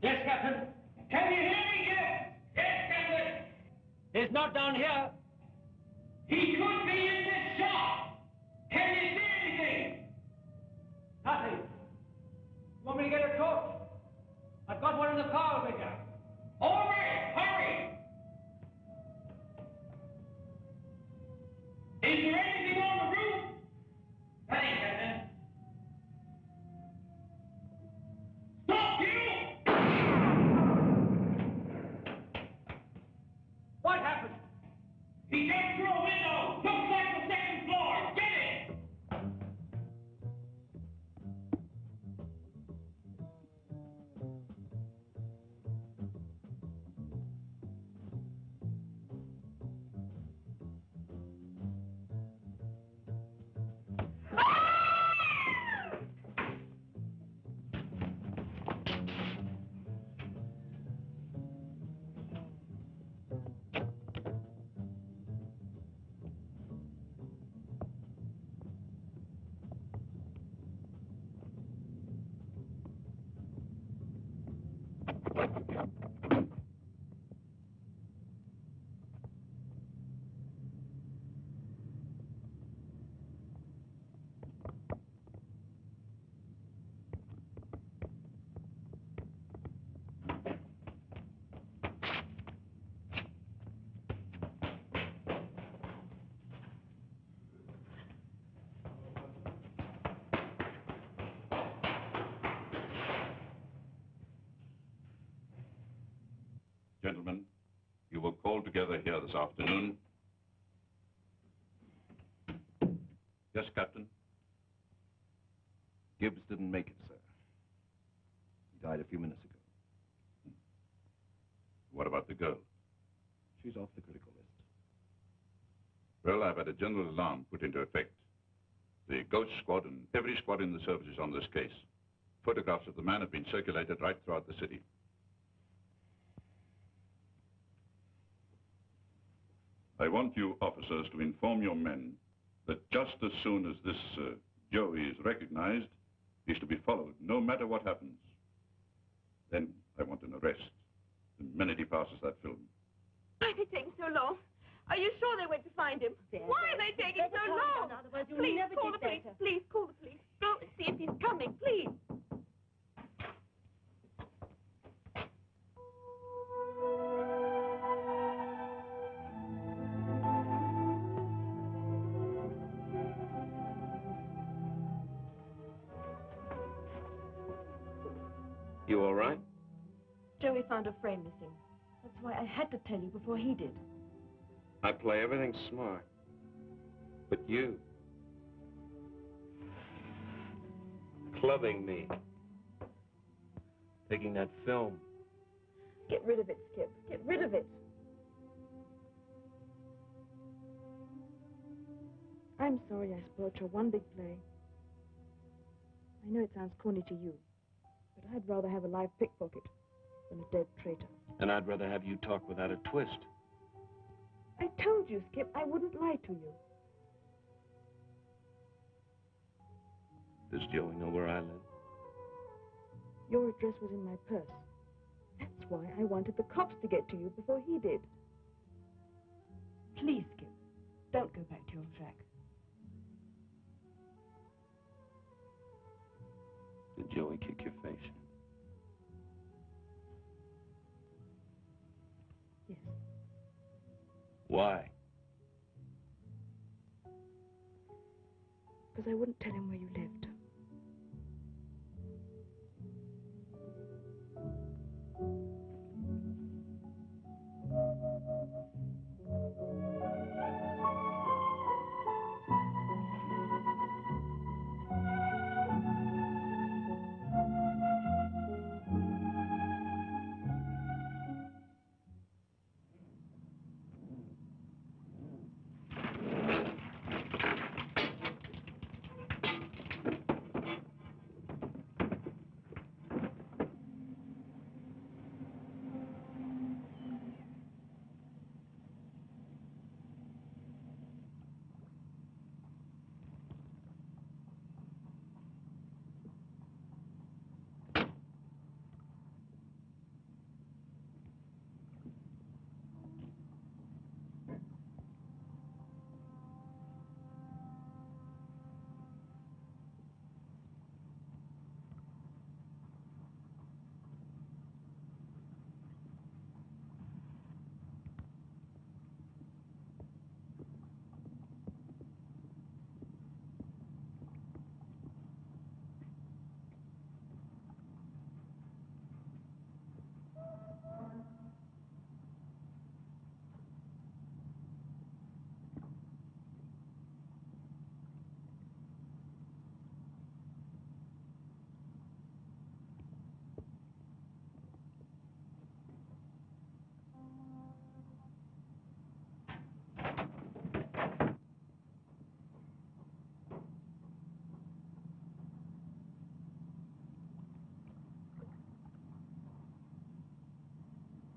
Yes, Captain. Can you hear me? Yes. Yes, Captain. He's not here. Together here this afternoon. Yes, Captain? Gibbs didn't make it, sir. He died a few minutes ago. Hmm. What about the girl? She's off the critical list. Well, I've had a general alarm put into effect. The Ghost Squad and every squad in the service is on this case. Photographs of the man have been circulated right throughout the city. I want you officers to inform your men that just as soon as this uh, Joey is recognized, he's to be followed, no matter what happens. Then I want an arrest the minute he passes that film. Sorry I spoiled your one big play. I know it sounds corny to you, but I'd rather have a live pickpocket than a dead traitor. And I'd rather have you talk without a twist. I told you, Skip, I wouldn't lie to you. Does Joey know where I live? Your address was in my purse. That's why I wanted the cops to get to you before he did. Please, Skip, don't go back to your track. Joey kick your face? Yes. Why? Because I wouldn't tell him where you lived.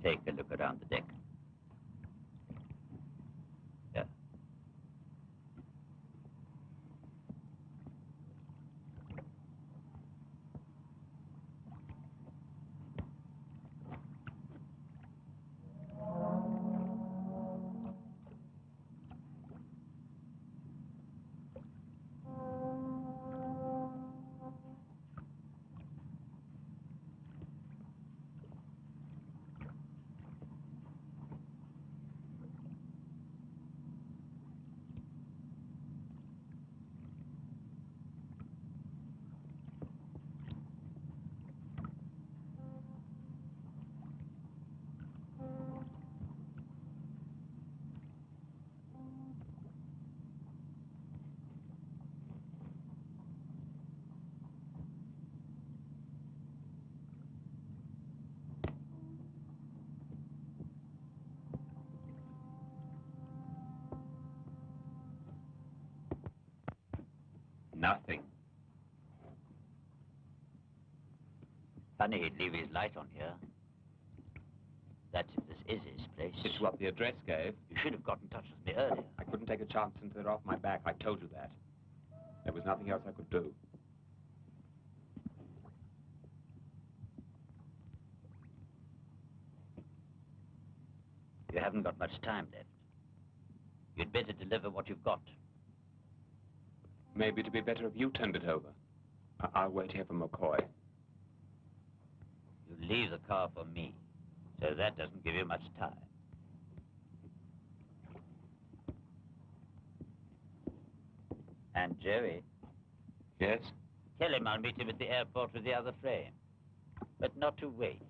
Take a look around the deck. Yeah. Nothing. Funny he'd leave his light on here. That's if this is his place. It's what the address gave. You should have got in touch with me earlier. I couldn't take a chance until they're off my back. I told you that. There was nothing else I could do. You haven't got much time left. You'd better deliver what you've got. Maybe it'd be better if you turned it over. I- I'll wait here for McCoy. You leave the car for me, so that doesn't give you much time. And Joey, Yes? tell him I'll meet him at the airport with the other frame. But not to wait.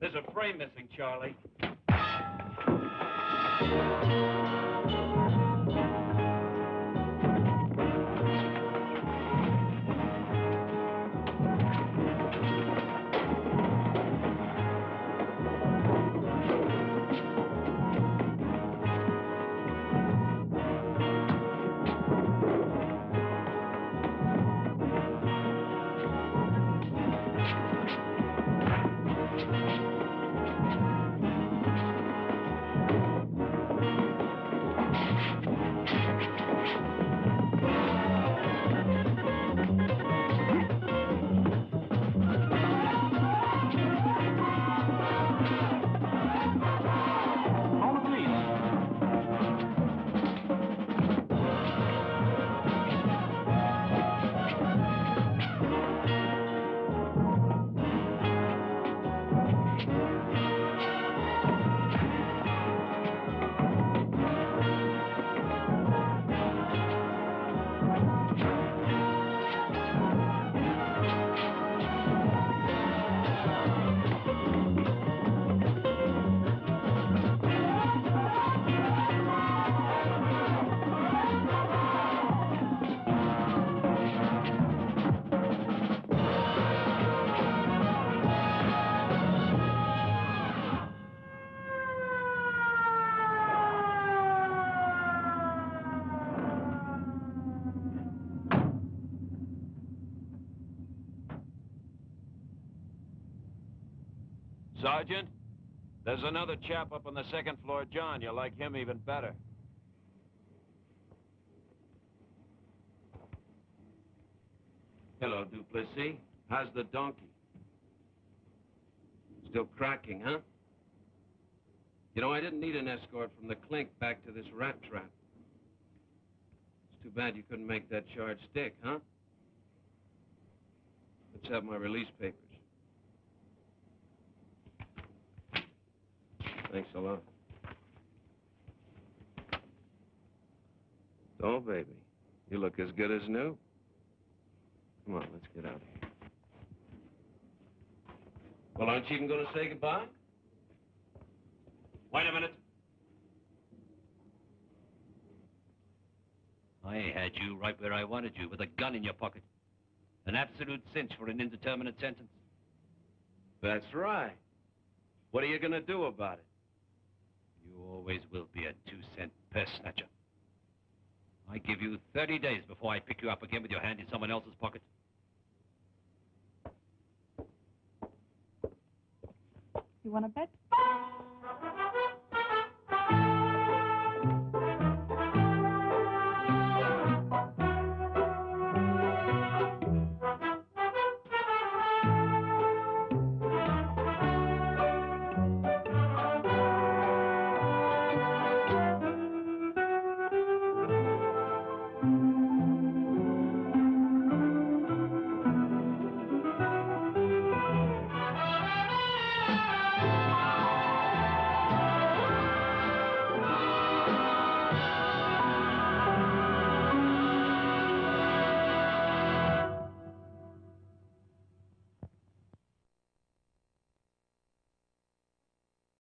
There's a frame missing, Charlie. Sergeant, there's another chap up on the second floor, John. You'll like him even better. Hello, Duplessis. How's the donkey? Still cracking, huh? You know, I didn't need an escort from the clink back to this rat trap. It's too bad you couldn't make that charge stick, huh? Let's have my release papers. Thanks a lot. Oh, baby, you look as good as new. Come on, let's get out of here. Well, aren't you even going to say goodbye? Wait a minute. I had you right where I wanted you, with a gun in your pocket. An absolute cinch for an indeterminate sentence. That's right. What are you going to do about it? You always will be a two-cent purse snatcher. I give you 30 days before I pick you up again with your hand in someone else's pocket. You want to bet?